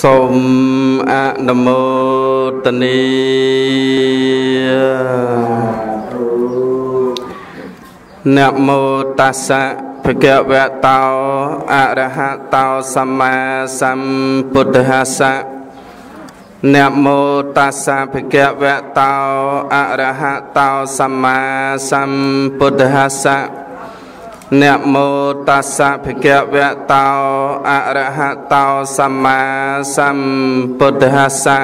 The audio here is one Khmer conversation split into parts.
សូមអនុមោទនីនមោតាសៈភគវៈតោអរហតោសម្មាសម្ពុទ្ធស្សៈនមោតាសៈភគវៈតោអរហតោសម្មាសម្ពុទ្ធស្សៈ នមោតាសៈភគវៈតោអរហតោសម្មាសម្ពុទ្ធស្សៈ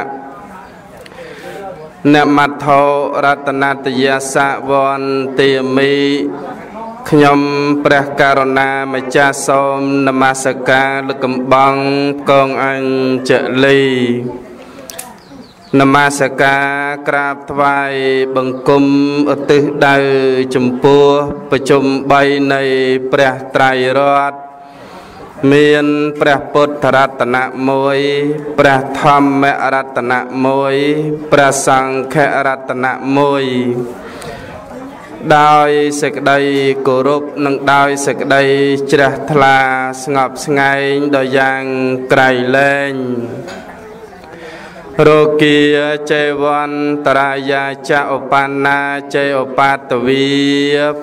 នមត្ថោរតនតយសៈវន្តិមីខ្ញុំព្រះករុណាម្ចាស់សូមនមស្ការលកំបងកងអង្គចលី នមស្ការក្រាបថ្វាយបង្គំឧទ្ទិសដៅចំពោះប្រជុំ3នៃព្រះត្រៃរតន៍មានព្រះពុទ្ធរតនៈ1ព្រះធម្មរតនៈ1ព្រះសង្ឃរតនៈ1ដោយសេចក្តីគោរពនិងដោយសេចក្តីជ្រះថ្លាស្ងប់ស្ងាយដោយយ៉ាងក្រៃលែង រោគាចេវន្តរាយាចឧបណ្ណាចេឧបតវី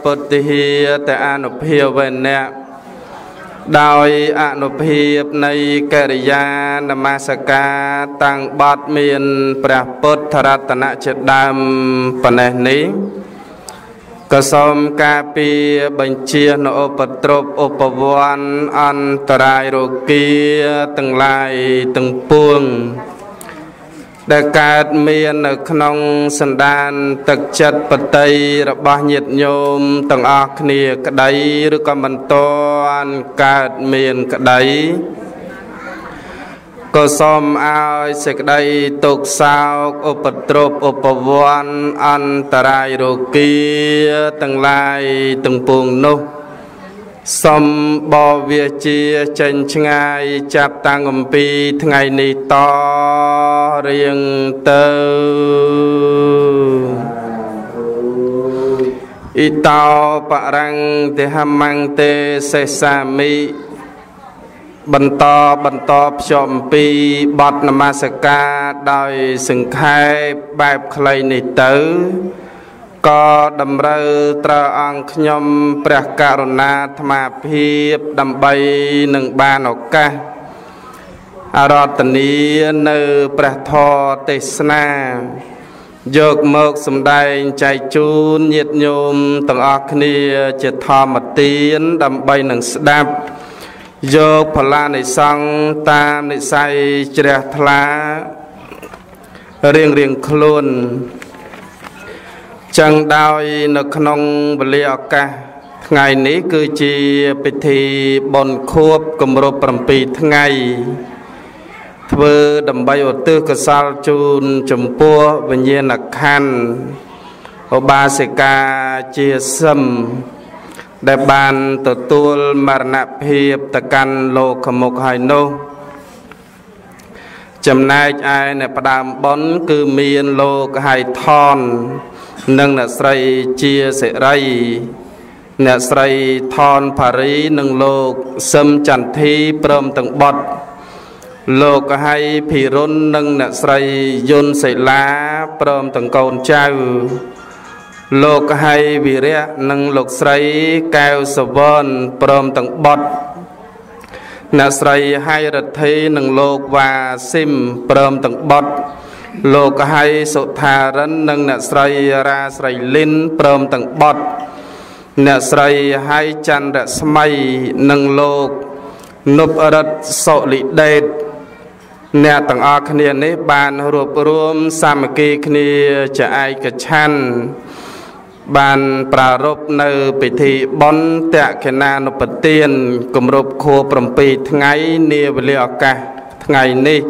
ពុទ្ធិតអនុភាវណៈដោយអនុភាពនៃកិរិយានមស្ការតាំងបត់មានព្រះពុទ្ធរតនៈជាដើមប៉ុណ្ណេះនេះក៏សូមការពីបញ្ជានៅឧបទ្រពឧបវ័នអន្តរាយរោគាទាំងឡាយទាំងពួង ដែលកើតមាននៅក្នុងសន្តានទឹកចិត្តបតីរបស់ញាតិញោមទាំងអស់គ្នាក្តីឬក៏មិនតាន់កើតមានក្តីក៏សូមឲ្យសេចក្តីទុកសោកឧបទ្រពឧបវ័នអន្តរាយរោគាទាំងឡាយទាំងពួងនោះ សំបវាជាចេញឆ្ងាយចាប់តាំងអំពីថ្ងៃនេះតរៀងទៅអ៊ីតោបរੰទេហមង្ទេសេសាមិបន្តបន្តភ្ជាប់អំពីបទនមស្ការដោយសង្ខេបបែបខ្លីនេះទៅ ក៏តម្រូវត្រូវអង្គខ្ញុំព្រះករុណាអាត្មាភាពដើម្បីនឹងបានឱកាសអរតនីនៅព្រះធរទេសនាយកមកសម្ដែងចែកជូនញាតិញោមទាំងអស់គ្នាជាធម្មទានដើម្បីនឹងស្ដាប់យកផលានិសង្ឃតាមនិស័យជ្រះថ្លារៀងរៀងខ្លួន ចឹងដោយនៅក្នុងវេលាឱកាសថ្ងៃនេះគឺជាពិធីបុណ្យខួបគម្រប់7ថ្ងៃ ធ្វើដើម្បីឧទ្ទិសកុសលជូនចំពោះវិញ្ញាណក្ខន្ធឧបាសិកាជាសឹមដែលបានទទួលមរណភាពទៅកាន់លោកមុខហើយនោះចំណែកឯអ្នកផ្ដើមបុណ្យគឺមានលោកហៃថន និងអ្នកស្រីជាសិរី អ្នកស្រីថនផារីនិងលោកសឹមចន្ទធីព្រមទាំងបុត្រលោកហៃភិរុននិងអ្នកស្រីយុនសិលាព្រមទាំងកូនចៅលោកហៃវិរៈនិងលោកស្រីកែវសវនព្រមទាំងបុត្រអ្នកស្រីហៃរដ្ឋីនិងលោកវ៉ាស៊ីមព្រមទាំងបុត្រ លោកហៃសុថារិននិងអ្នកស្រីរាស្រីលិនព្រមទាំងបុត្រអ្នកស្រីហៃច័ន្ទរស្មីនិងលោកនុបរិទ្ធសុលិដេតអ្នកទាំងអស់គ្នានេះបានរួបរวมសាមគ្គីគ្នាជាឯកច្ឆ័ន្ទបានប្រារព្ធនៅពិធីបុណ្យតក្កិណានុពទានគម្រប់ខួប7ថ្ងៃនាវេលាឱកាសថ្ងៃនេះ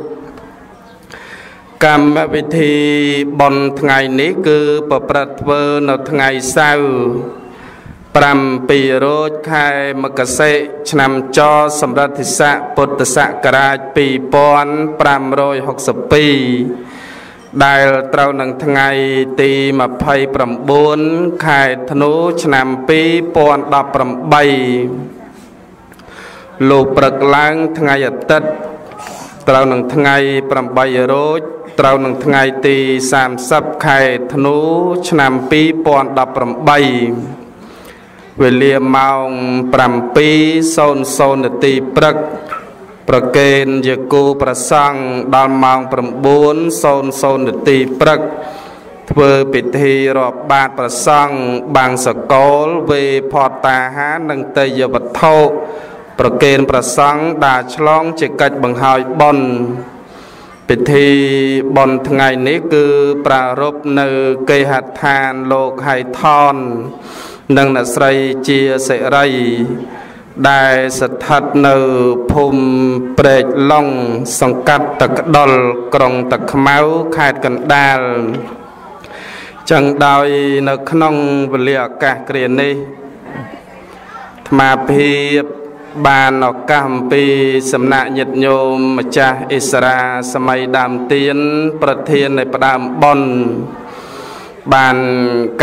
កម្មវិធីបុណ្យថ្ងៃនេះគឺប្រព្រឹត្តធ្វើនៅថ្ងៃសៅរ៍7រោចខែមករាឆ្នាំចសម្រិទ្ធិស័កពុទ្ធសករាជ2562ដែលត្រូវនឹងថ្ងៃទី29ខែធ្នូឆ្នាំ2018លោកព្រឹកឡើងថ្ងៃអាទិត្យត្រូវនឹងថ្ងៃ8រោច ត្រូវនឹងថ្ងៃទី30ខែធ្នូឆ្នាំ2018វេលាម៉ោង7:00នាទីព្រឹកប្រកេនជាគូប្រសង់ដល់ម៉ោង9:00នាទីព្រឹកធ្វើពិធីរាប់បាតប្រសង់បាំងសកលវេផតតាហានិងតេយវត្ថុប្រកេនប្រសង់ដាឆ្លងជាកិច្ចបង្ហើយបន់ ពិធីបន់ថ្ងៃនេះគឺប្រារព្ធនៅគេហដ្ឋានលោកហៃថននិងអ្នកស្រីជាសិរីដែលស្ថិតនៅភូមិព្រែកឡុងសង្កាត់តក្ដុលក្រុងតខ្មៅខេត្តកណ្ដាលចឹងដោយនៅក្នុងវេលាឱកាសគ្រានេះអាត្មាភាព បានឱកាសអំពីសំណាក់ញាតិញោមម្ចាស់អិសរាសម័យដើមទៀនប្រធាននៃផ្ដើមប៉ុនបាន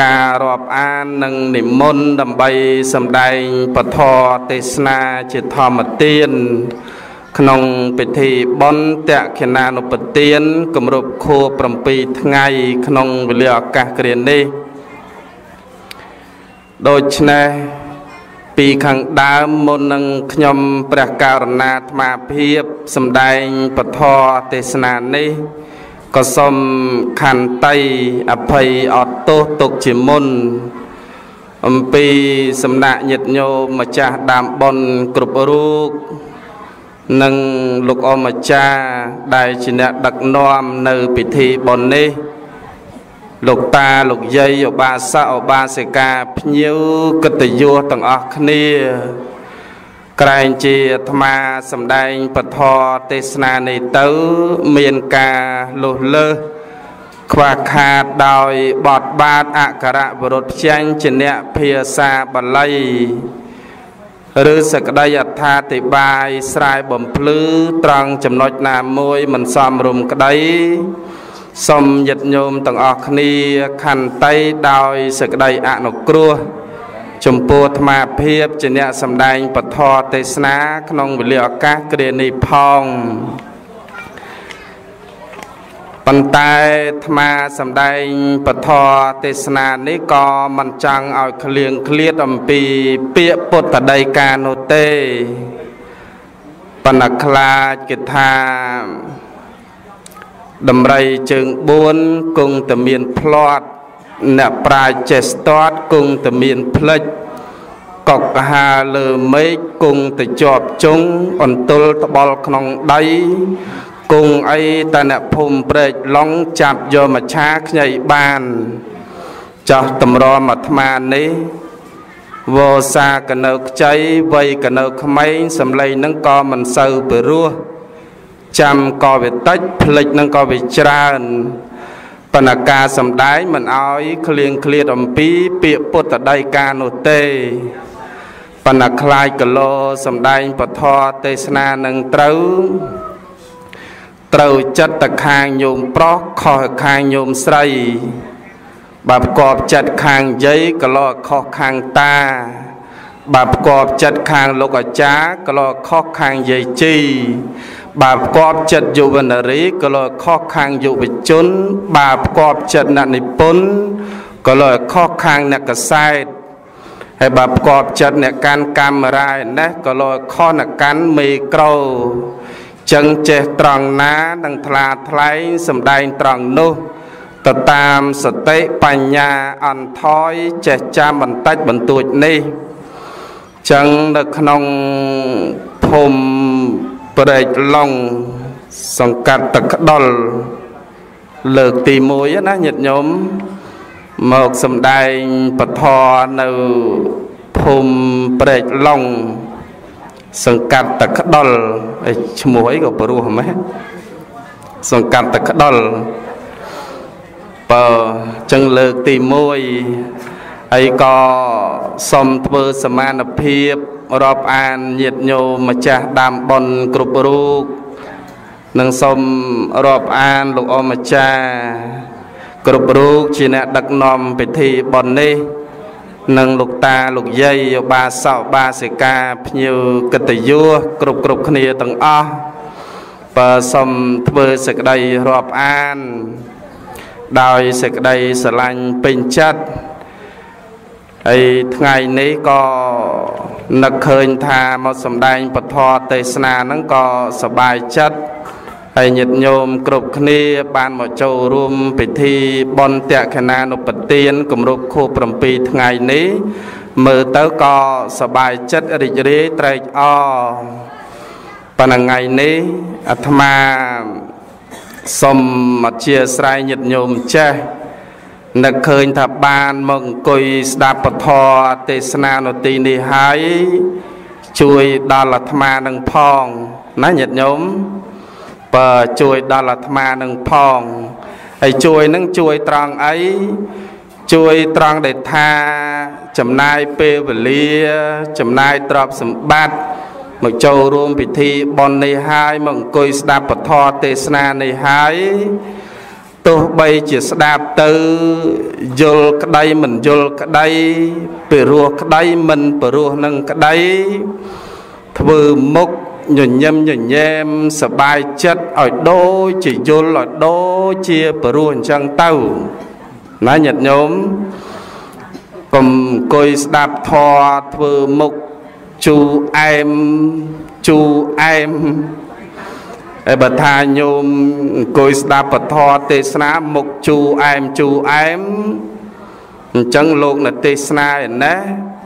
ការរាប់អាននិងនិមន្តដើម្បីសម្ដែងពធទេសនាជាធម្មទានក្នុងពិធីបុណ្យតក្ខិណានុពទានគម្រប់ខួប7ថ្ងៃ ក្នុងវេលាឱកាសគ្រានេះដូច្នេះ ពីខាងដើមមុននឹងខ្ញុំព្រះករុណាអាត្មាភាពសម្ដែងពធទេសនានេះក៏សូមខន្តីអភ័យអត់ទោសទុកជាមុន អំពីសំណាក់ញាតិញោមម្ចាស់ដើមបុណ្យគ្រប់រូបនិងលោកអម្ចាស់ដែលជាអ្នកដឹកនាំនៅពិធីបុណ្យនេះ លោកតាលោកយាយឧបាសកឧបាសិកាភ្ញៀវកិត្តិយសទាំងអស់គ្នា ក្រែងជាអាត្មាសម្ដែងពធទេសនានេះទៅមានការលុះលើសខ្វះខាតដោយបទបាទអក្ខរបរុទ្ធផ្ចាញ់ជាអ្នកភាសាបាលីឬសក្តីអត្ថាធិប្បាយស្រាយបំភ្លឺត្រង់ចំណុចណាមួយមិនសមរម្យក្តី សូមយិត្តញោមទាំងអស់គ្នាខន្តីដោយសក្តីអនុគ្រោះចំពោះអាត្មាភាពជាអ្នកសម្ដែងពធទេសនាក្នុងវេលាឱកាសគ្រានេះផងប៉ុន្តែអាត្មាសម្ដែងពធទេសនានេះក៏មិនចង់ឲ្យឃ្លៀងឃ្លាតអំពីពាក្យពុទ្ធដីកានោះទេប៉ុន្តែខ្លាចគេថា ដំរីជើង4គង់តែមានផ្្លាត់អ្នកប្រាជ្ញចេះស្ទាត់គង់តែមានផ្លិចកុកហាលើមេឃគង់តែជាប់ជុងអន្ទល់ត្បល់ក្នុងដីគង់អីតអ្នកភូមិព្រែកឡុងចាប់យកមច្ឆាខ្ញីបានចោះតម្រាំអាត្មានេះវោសាកនៅខ្ចីវ័យកនៅក្មេងសំឡេងនឹងក៏មិនសូវពិរោះ ចាំក៏វាតិចផ្លិចនឹងក៏វាច្រើនប៉ុន្តែការសំដែងមិនអោយឃ្លៀងឃ្លាតអំពី ពាក្យពុទ្ធដីកានោះទេប៉ុន្តែខ្លាចគឡោសំដែងពធទេសនានឹងត្រូវត្រូវចិត្តទៅខាងញោមប្រុសខុសខាងញោមស្រីបើប្រកបចិត្តខាងយាយក៏លោខុសខាងតាបើប្រកបចិត្តខាងលោកអាចារ្យក៏លោខុសខាងយាយជី បើប្រកបចិត្តយុវនារីក៏លោខុសខាងយុវជន បើប្រកបចិត្តអ្នកនិពន្ធក៏លោខុសខាងអ្នកកសែតហើយបើប្រកបចិត្តអ្នកកាន់កាមេរ៉ាឯនេះក៏លោខុសអ្នកកាន់មេក្រូចឹងចេះត្រង់ណានឹងថ្លាថ្លែងសំដែងត្រង់នោះទៅតាមសតិបញ្ញាអន្ថយចេះចាំបន្តិចបន្តួចនេះចឹងនៅក្នុងភូមិ ព្រែកឡុងសង្កាត់តក្ដុលលើកទី1ណាញាតិញោមមកសំដែងពធនៅភូមិព្រែកឡុងសង្កាត់តក្ដុលឈ្មោះអីក៏ព្រោះហ្មងសង្កាត់តក្ដុលបើចឹងលើកទី1ហើយក៏សូមធ្វើសមានភាព រាប់អានញាតិញោមម្ចាស់ដើមបុណ្យគ្រប់រូបនិងសូមរាប់អានលោកអម្ចាស់គ្រប់រូបជាអ្នកដឹកនាំពិធីបុណ្យនេះនិងលោកតាលោកយាយឧបាសកបាសិកាភ្ញៀវកិត្តិយសគ្រប់គ្រប់គ្នាទាំងអស់បើសុំធ្វើសេចក្តីរាប់អាន ដោយសេចក្តីស្រឡាញ់ពេញចិត្ត ហើយថ្ងៃនេះក៏នឹកឃើញថាមកសំដែងពធទេសនាហ្នឹងក៏សប្បាយចិត្តហើយញាតិញោមគ្រប់គ្នាបានមកចូលរួមពិធីបុណ្យតក្កណានុបទានគម្រប់ខួប7ថ្ងៃនេះមើលទៅក៏សប្បាយចិត្តរីករាយត្រេកអរប៉ុន្តែថ្ងៃនេះអាត្មាសូមអធិស្ឋានញាតិញោមចេះ នឹកឃើញថាបានមកអង្គុយស្ដាប់ពធទេសនានៅទីនេះហើយជួយដល់អាត្មានឹងផងណាញាតិញោមបើជួយដល់អាត្មានឹងផងហើយជួយនឹងជួយត្រង់អីជួយត្រង់ដែលថាចំណាយពេលវេលា ចំណាយទ្រព្យសម្បត្តិមកចូលរួមពិធីបុណ្យនេះហើយមកអង្គុយស្ដាប់ពធទេសនានេះហើយ ទោះបីជាស្ដាប់ទៅយល់ក្តីមិនយល់ក្តីពិរោះក្តីមិនពិរោះនឹងក្តីធ្វើមុខញញឹមញញែមសបាយចិត្តឲ្យដូចជាយល់ឲ្យដូចជាពិរោះអញ្ចឹងទៅណាញាតិញោមកុំអង្គុយស្ដាប់ធម៌ធ្វើមុខជូអែមជូអែមហើយ បើថាញោមអង្គុយស្ដាប់ពធទេសនាមុខជូអែមជូអែមអញ្ចឹងលោកនៅទេសនាឯណេះ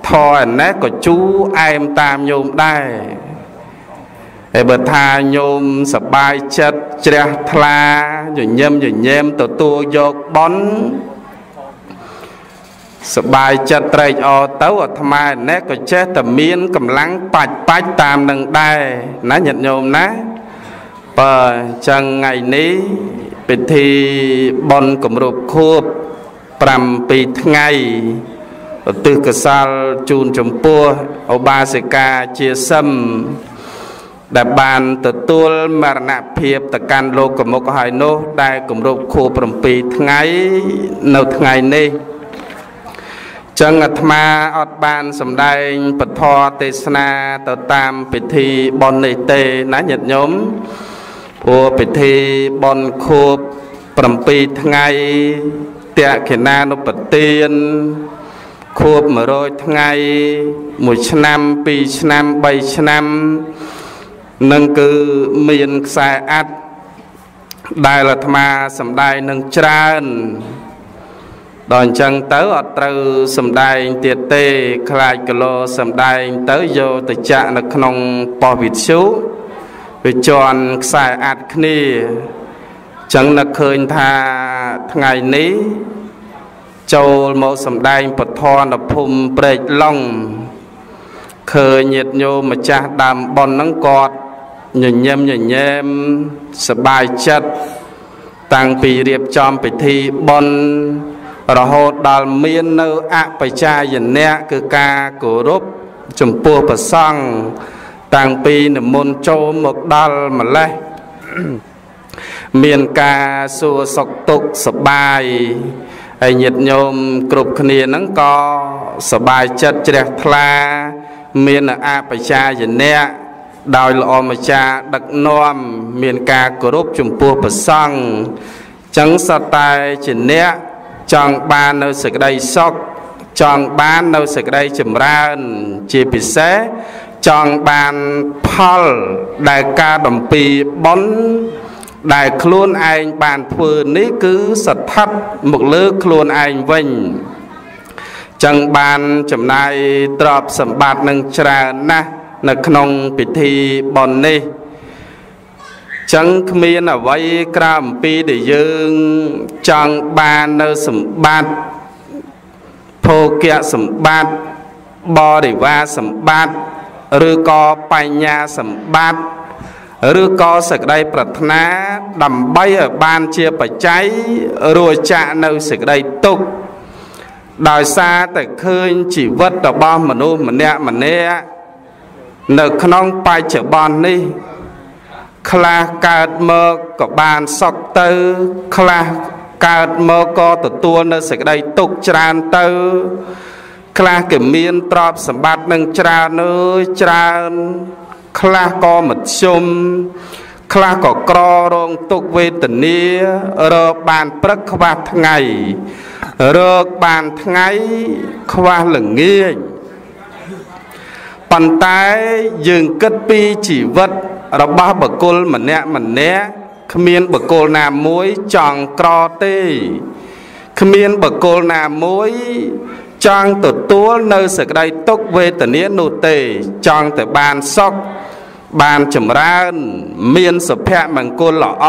ធរឯណេះក៏ជូអែមតាមញោមដែរហើយបើថាញោមសបាយចិត្តជ្រះថ្លាញញឹមញញែមទទួលយកបន់សបាយចិត្តត្រេកអរទៅអាត្មានេះក៏ចេះតែមានកម្លាំងបាច់បាច់តាមនឹងដែរណាញាតិញោមណា បើអញ្ចឹងថ្ងៃនេះពិធីបន់គម្រប់ខួប7ថ្ងៃឧទ្ទិសកសលជូនចំពោះឧបាសិកាជាសឹមដែលបានទទួលមរណភាពទៅកាន់លោកមុខហើយនោះដែលគម្រប់ខួប7ថ្ងៃនៅថ្ងៃនេះចឹងអាត្មាអត់បានសម្ដែងពធទេសនាទៅតាមពិធីបន់នេះទេណាញាតិញោម ព្រោះពិធីបន់ខួប7ថ្ងៃតក្កិណានុបទានខួប100ថ្ងៃ1ឆ្នាំ2ឆ្នាំ3ឆ្នាំនឹងគឺមានខ្សែអាត់ដែលអាត្មាសម្ដែងនឹងច្រើនដល់អញ្ចឹងទៅអត់ត្រូវសំដែងទៀតទេ ខ្លាចគីឡូសំដែងទៅយកទៅចាក់នៅក្នុងប៉ុស្តិ៍វិទ្យុ វាជន់ខ្សែអាត់គ្នាចឹងនឹកឃើញថាថ្ងៃនេះចូលមកសំដែងពធនភូមិព្រែកឡុងឃើញញាតញោមម្ចាស់ដើមប៉ុនហ្នឹងគាត់ញញឹមញញែមសបាយចិត្តតាំងពីរៀបចំពិធីប៉ុនរហូតដល់មាននៅអបច្ចាយនៈគឺការគោរពចំពោះព្រះសង្ឃ តាំងពីនិមន្តចូលមកដល់ម្លេះមានការសួរសុខទុក្ខសបាយហើយញាតិញោមគ្រប់គ្នាហ្នឹងក៏សបាយចិត្តជ្រះថ្លា មានអបជាយនៈដោយល្អម្ចាស់ដឹកនាំមានការគោរពចំពោះព្រះសង្ឃចឹងសតតែជាអ្នកចង់បាននៅសេចក្តីសុខចង់បាននៅសេចក្តីចម្រើន ជាពិសេស ចង់បានផលដែលការដំពីបុណ្យដែលខ្លួនឯងបានធ្វើនេះគឺស្ថិតមកលើខ្លួនឯងវិញចឹងបានចំណាយទ្រព្យសម្បត្តិនឹងច្រើនណាស់នៅក្នុងពិធីបុណ្យនេះចឹងគ្មានអ្វីក្រៅអំពីដែលយើងចង់បាននៅសម្បត្តិភោគៈសម្បត្តិបរិវារសម្បត្តិ ឬក៏បញ្ញាសម្បត្តិឬក៏សេចក្តីប្រាថ្នាដើម្បីឲ្យបានជាបច្ច័យរួចចាក់នៅសេចក្តីទុក្ខដោយសារតែឃើញជីវិតរបស់មនុស្សម្នាក់ម្នាក់នៅក្នុងបច្ចុប្បន្ននេះខ្លះកើតមកក៏បានសុខទៅខ្លះកើតមកក៏ទទួលនៅសេចក្តីទុក្ខច្រើនទៅ ខ្លះគេមានទ្រព្យសម្បត្តិនឹងច្រើនអើយច្រើន ខ្លះក៏មធ្យមខ្លះក៏ក្ររងទុកវេទនារកបានព្រឹកខ្វះថ្ងៃរកបានថ្ងៃខ្វះល្ងាចប៉ុន្តែយើងគិតពីជីវិតរបស់បុគ្គលម្នាក់ម្នាក់គ្មានបុគ្គលណាមួយចង់ក្រទេគ្មានបុគ្គលណាមួយ ចង់ទទួលនៅសេចក្តីទុក្ខវេទនានោះទេចង់តែបានសុខបានចម្រើន មានសុភមង្គលល្អ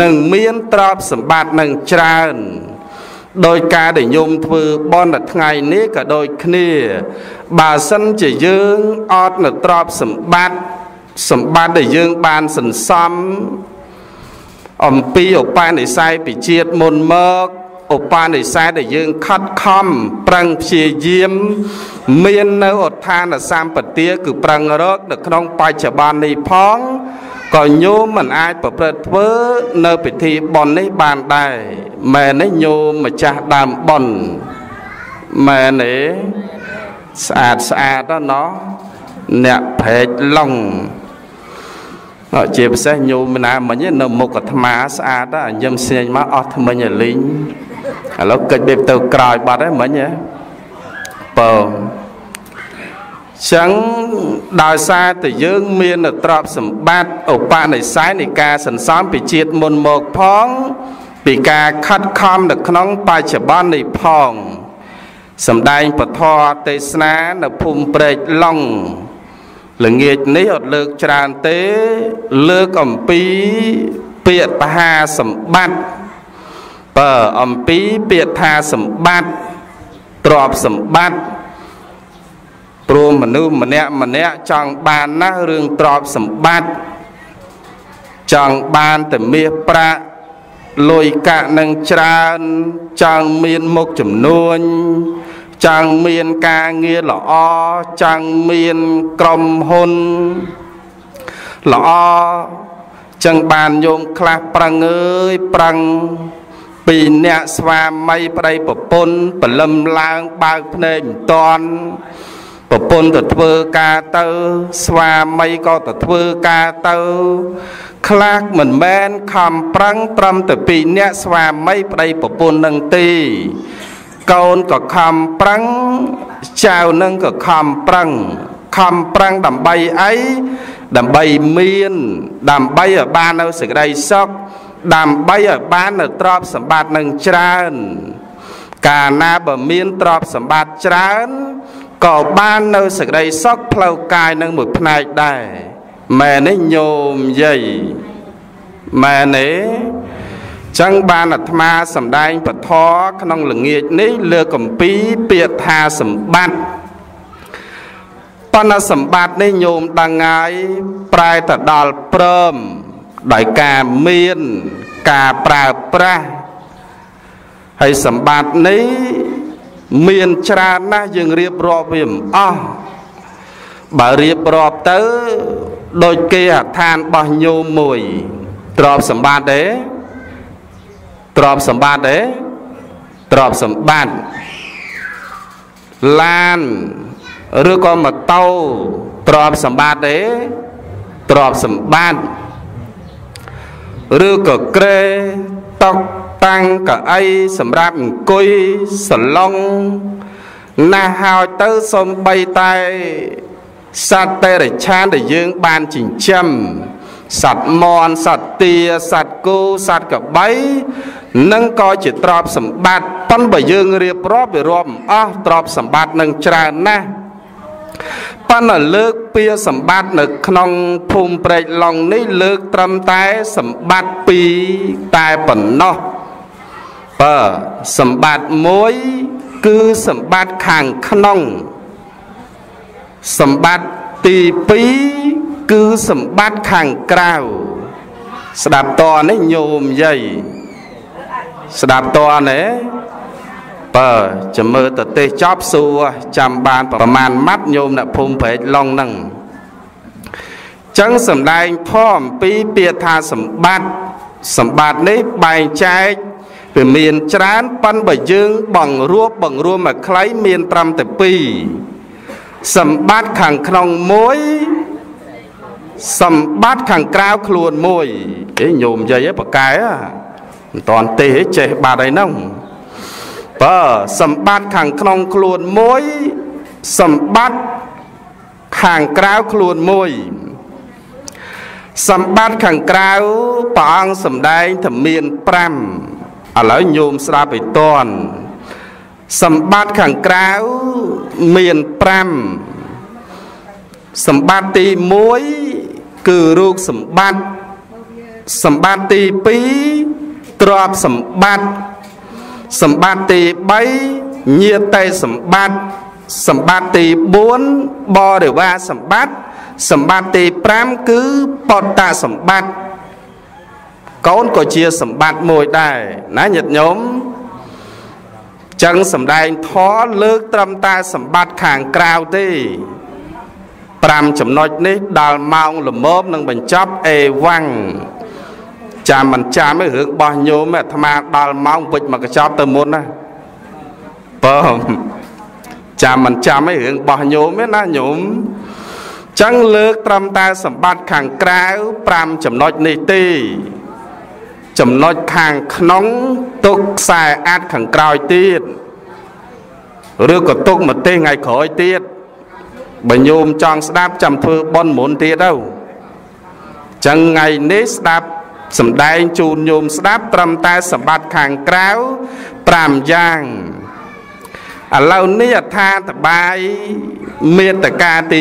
និងមានទ្រព្យសម្បត្តិនឹងច្រើនដោយការដែលញោមធ្វើបន់តែថ្ងៃនេះក៏ដូចគ្នា បើសិនជាយើងអត់នៅទ្រព្យសម្បត្តិសម្បត្តិដែលយើងបានសន្សំអំពីឧបនិស្ស័យពីជាតិមុនមក ឧបនិស្ស័យដែលយើងខិតខំប្រឹងព្យាយាម មាននៅឧទ្ធានសម្បទាគឺប្រឹងរកនៅក្នុងបច្ចុប្បន្ននេះផងក៏ញោមមិនអាចប្រព្រឹត្តធ្វើនៅពិធីបុណ្យនេះបានដែរមែនទេញោមម្ចាស់ដើមបុណ្យមែនទេស្អាតស្អាតណោះអ្នកព្រែកឡុងជាពិសេសញោមណាមិញនៅមុខអាត្មាស្អាតអញ្ចឹងស្ញមកអស់ថ្មិញឲ្យលីង ឥឡូវកិច្ចបេបទៅក្រោយបាត់ហើយមិញហ៎បើចឹងដោយសារតែយើងមានទ្រព្យសម្បត្តិឧបនិស្ស័យនៃការសន្សំពីជាតិមុនមកផង ពីការខិតខំនៅក្នុង បច្ចុប្បន្ននេះផងសំដែងពធទេសនានៅភូមិព្រែកឡុងល្ងាចនេះអត់លើកច្រើនទេ លើកអំពីពាក្យបហាសម្បត្តិ បើអំពីពាក្យថាសម្បត្តិទ្រព្យសម្បត្តិព្រោះមនុស្សម្នាក់ម្នាក់ចង់បានណាស់រឿងទ្រព្យសម្បត្តិចង់បានតែមាសប្រាក់លុយកាក់នឹងច្រើនចង់មានមុខចំនួនចង់មានការងារល្អចង់មានក្រុមហ៊ុនល្អចឹងបានយោមខ្លះប្រឹងអើយប្រឹង ពីអ្នកស្វាមីប្តីប្រពន្ធបលឹមឡើងបើកភ្នែកមិនតាន់ប្រពន្ធទៅធ្វើការទៅ ស្វាមីក៏ទៅធ្វើការទៅ ខ្លះមិនមែនខំប្រឹងត្រឹមតែពីអ្នកស្វាមីប្តីប្រពន្ធនឹងទេកូនក៏ខំប្រឹងចៅនឹងក៏ខំប្រឹងខំប្រឹងដើម្បីអីដើម្បីមាន ដើម្បីឲ្យបាននៅសេចក្តីសុខ ដើម្បីឲ្យបាននៅទ្រព្យសម្បត្តិនឹងច្រើន កាលណាបើមានទ្រព្យសម្បត្តិច្រើនក៏បាននៅសេចក្តីសុខផ្លូវកាយនឹងមួយផ្នែកដែរមែនទេញោមយាយមែនទេចឹងបានអាត្មាសម្ដែងពធក្នុងល្ងាចនេះលើកកំពីពាក្យថាសម្បត្តិបណ្ណសម្បត្តិនេះញោមដឹងហើយប្រែទៅដល់ព្រម ដោយការមានការប្រើប្រាស់ហើយសម្បត្តិនេះមានច្រើនណាស់យើងរៀបរាប់វាមិនអស់បើរៀបរាប់ទៅដូចគេអាឋានរបស់ញោមមួយទ្របសម្បត្តិទេទ្របសម្បត្តិទេទ្របសម្បត្តិឡានឬក៏ម៉ូតូទ្របសម្បត្តិទេទ្របសម្បត្តិ ឬក៏ក្រែតុកតាំងកៅអីសម្រាប់អង្គុយសឡុងណាស់ហើយទៅសំបីតែសត្វតេរឆានដែលយើងបានចិញ្ចឹមសត្វមន់សត្វទាសត្វគោសត្វកបីនឹងក៏ជាទ្រព្យសម្បត្តិប៉ុន្តែបើយើងរៀបរាប់វារាប់អស់ទ្រព្យសម្បត្តិនឹងច្រើនណាស់ ប៉ុន្តែលើកពាក្យសម្បត្តិនៅ ក្នុងភូមិព្រែកឡុងនេះលើកត្រឹមតែសម្បត្តិពីរតែប៉ុណ្ណោះបើសម្បត្តិមួយគឺសម្បត្តិខាងក្នុង សម្បត្តិទី2គឺសម្បត្តិខាងក្រៅស្ដាប់តនេះញោមយាយស្ដាប់តនេះ បើចាំមើលទៅទេសចប់សួរចាំបានប្រមាណម៉ាត់ញោមអ្នកភូមិព្រែកឡុងហ្នឹងចឹងសំដែងធម៌អំពីពាក្យថាសម្បត្តិសម្បត្តិនេះបែងចែកវាមានច្រើនប៉ុន្តែបើយើងបង្រួបបង្រួមមកខ្លីមានត្រឹមតែ2សម្បត្តិខាងក្នុងមួយសម្បត្តិខាងក្រៅខ្លួនមួយអេញោមយាយឯបកែមិនតាន់ទេចេះបាត់អីហ្នឹង បើសម្បត្តិខាងក្នុងខ្លួនមួយសម្បត្តិខាងក្រៅខ្លួនមួយសម្បត្តិខាងក្រៅព្រះអង្គសម្ដែងថាមាន5ឥឡូវញោមស្ដាប់ឲ្យតន់សម្បត្តិខាងក្រៅមាន5សម្បត្តិទី1គឺរូបសម្បត្តិសម្បត្តិទី2ទ្រព្យសម្បត្តិ សម្បត្តិទី3ញាតិសម្បត្តិសម្បត្តិទី4បរិវារសម្បត្តិសម្បត្តិទី5គឺបតសម្បត្តិកូនក៏ជាសម្បត្តិមួយដែរណាញាតិញោមចឹងសំដែងធរលើកត្រឹមតែសម្បត្តិខាងក្រៅទេ5ចំណុចនេះដល់ម៉ោងល្មមនឹងបញ្ចប់អេវ៉ាំង ចាំមិនចាំទេរឿងបោះញោមអាត្មាដល់ម៉ោងវិចមកកញ្ចប់ទៅមុនណាបើចាំមិនចាំទេរឿងបោះញោមទេណាញោមចឹងលើកត្រឹមតែសម្បត្តិខាងក្រៅ5ចំណុចនេះទេចំណុចខាងក្នុងទុកខ្សែអាចខាងក្រោយទៀតឬក៏ទុកមកទេថ្ងៃក្រោយទៀតបើញោមចង់ស្ដាប់ចាំធ្វើបន់មុនទៀតទៅចឹងថ្ងៃនេះស្ដាប់ សំដែងជូនញោមស្ដាប់ត្រឹមតែសម្បត្តិខាងក្រៅ5យ៉ាងឥឡូវនេះអថាតបាយមេតកាទី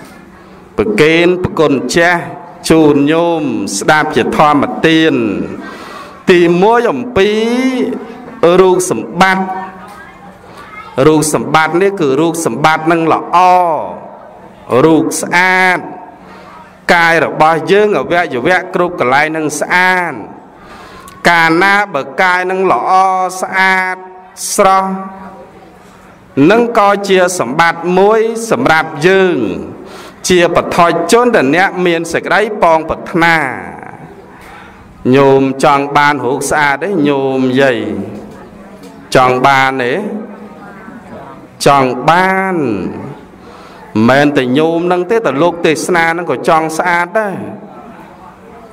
1ប្រកេនប្រគុណចាស់ជូនញោមស្ដាប់ជាធម្មទានទី1អំពីរូបសម្បត្តិរូបសម្បត្តិនេះគឺរូបសម្បត្តិនឹងល្អរូបស្អាត កាយរបស់យើងអវយវៈគ្រប់កន្លែងនឹងស្អាតកាលណាបើកាយនឹងល្អស្អាតស្រស់នឹងក៏ជាសម្បត្តិមួយសម្រាប់យើង ជាបថុជនដែលអ្នកមានសេចក្តីប៉ងប្រាថ្នាញោមចង់បានរូបស្អាតទេញោមយាយចង់បានទេចង់បាន មិនតែញោមនឹងទេតែលោកទេសនានឹងក៏ចង់ស្អាតដែរ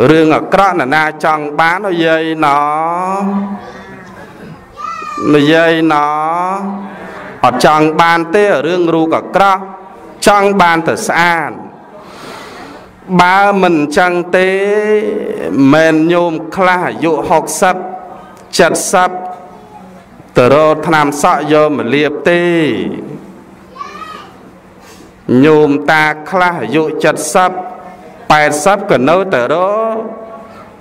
រឿងអាក្រក់ណានាចង់បាននិយាយណនិយាយណអត់ចង់បានទេរឿងរូបអាក្រក់ចង់បានតែស្អាតបើមិនចឹងទេមែនញោមខ្លះអាយុ60 70ទៅរកឆ្នាំសក់យកមកលាបទេ ញោមតាខ្លះអាយុ70 80ក៏នៅតែរក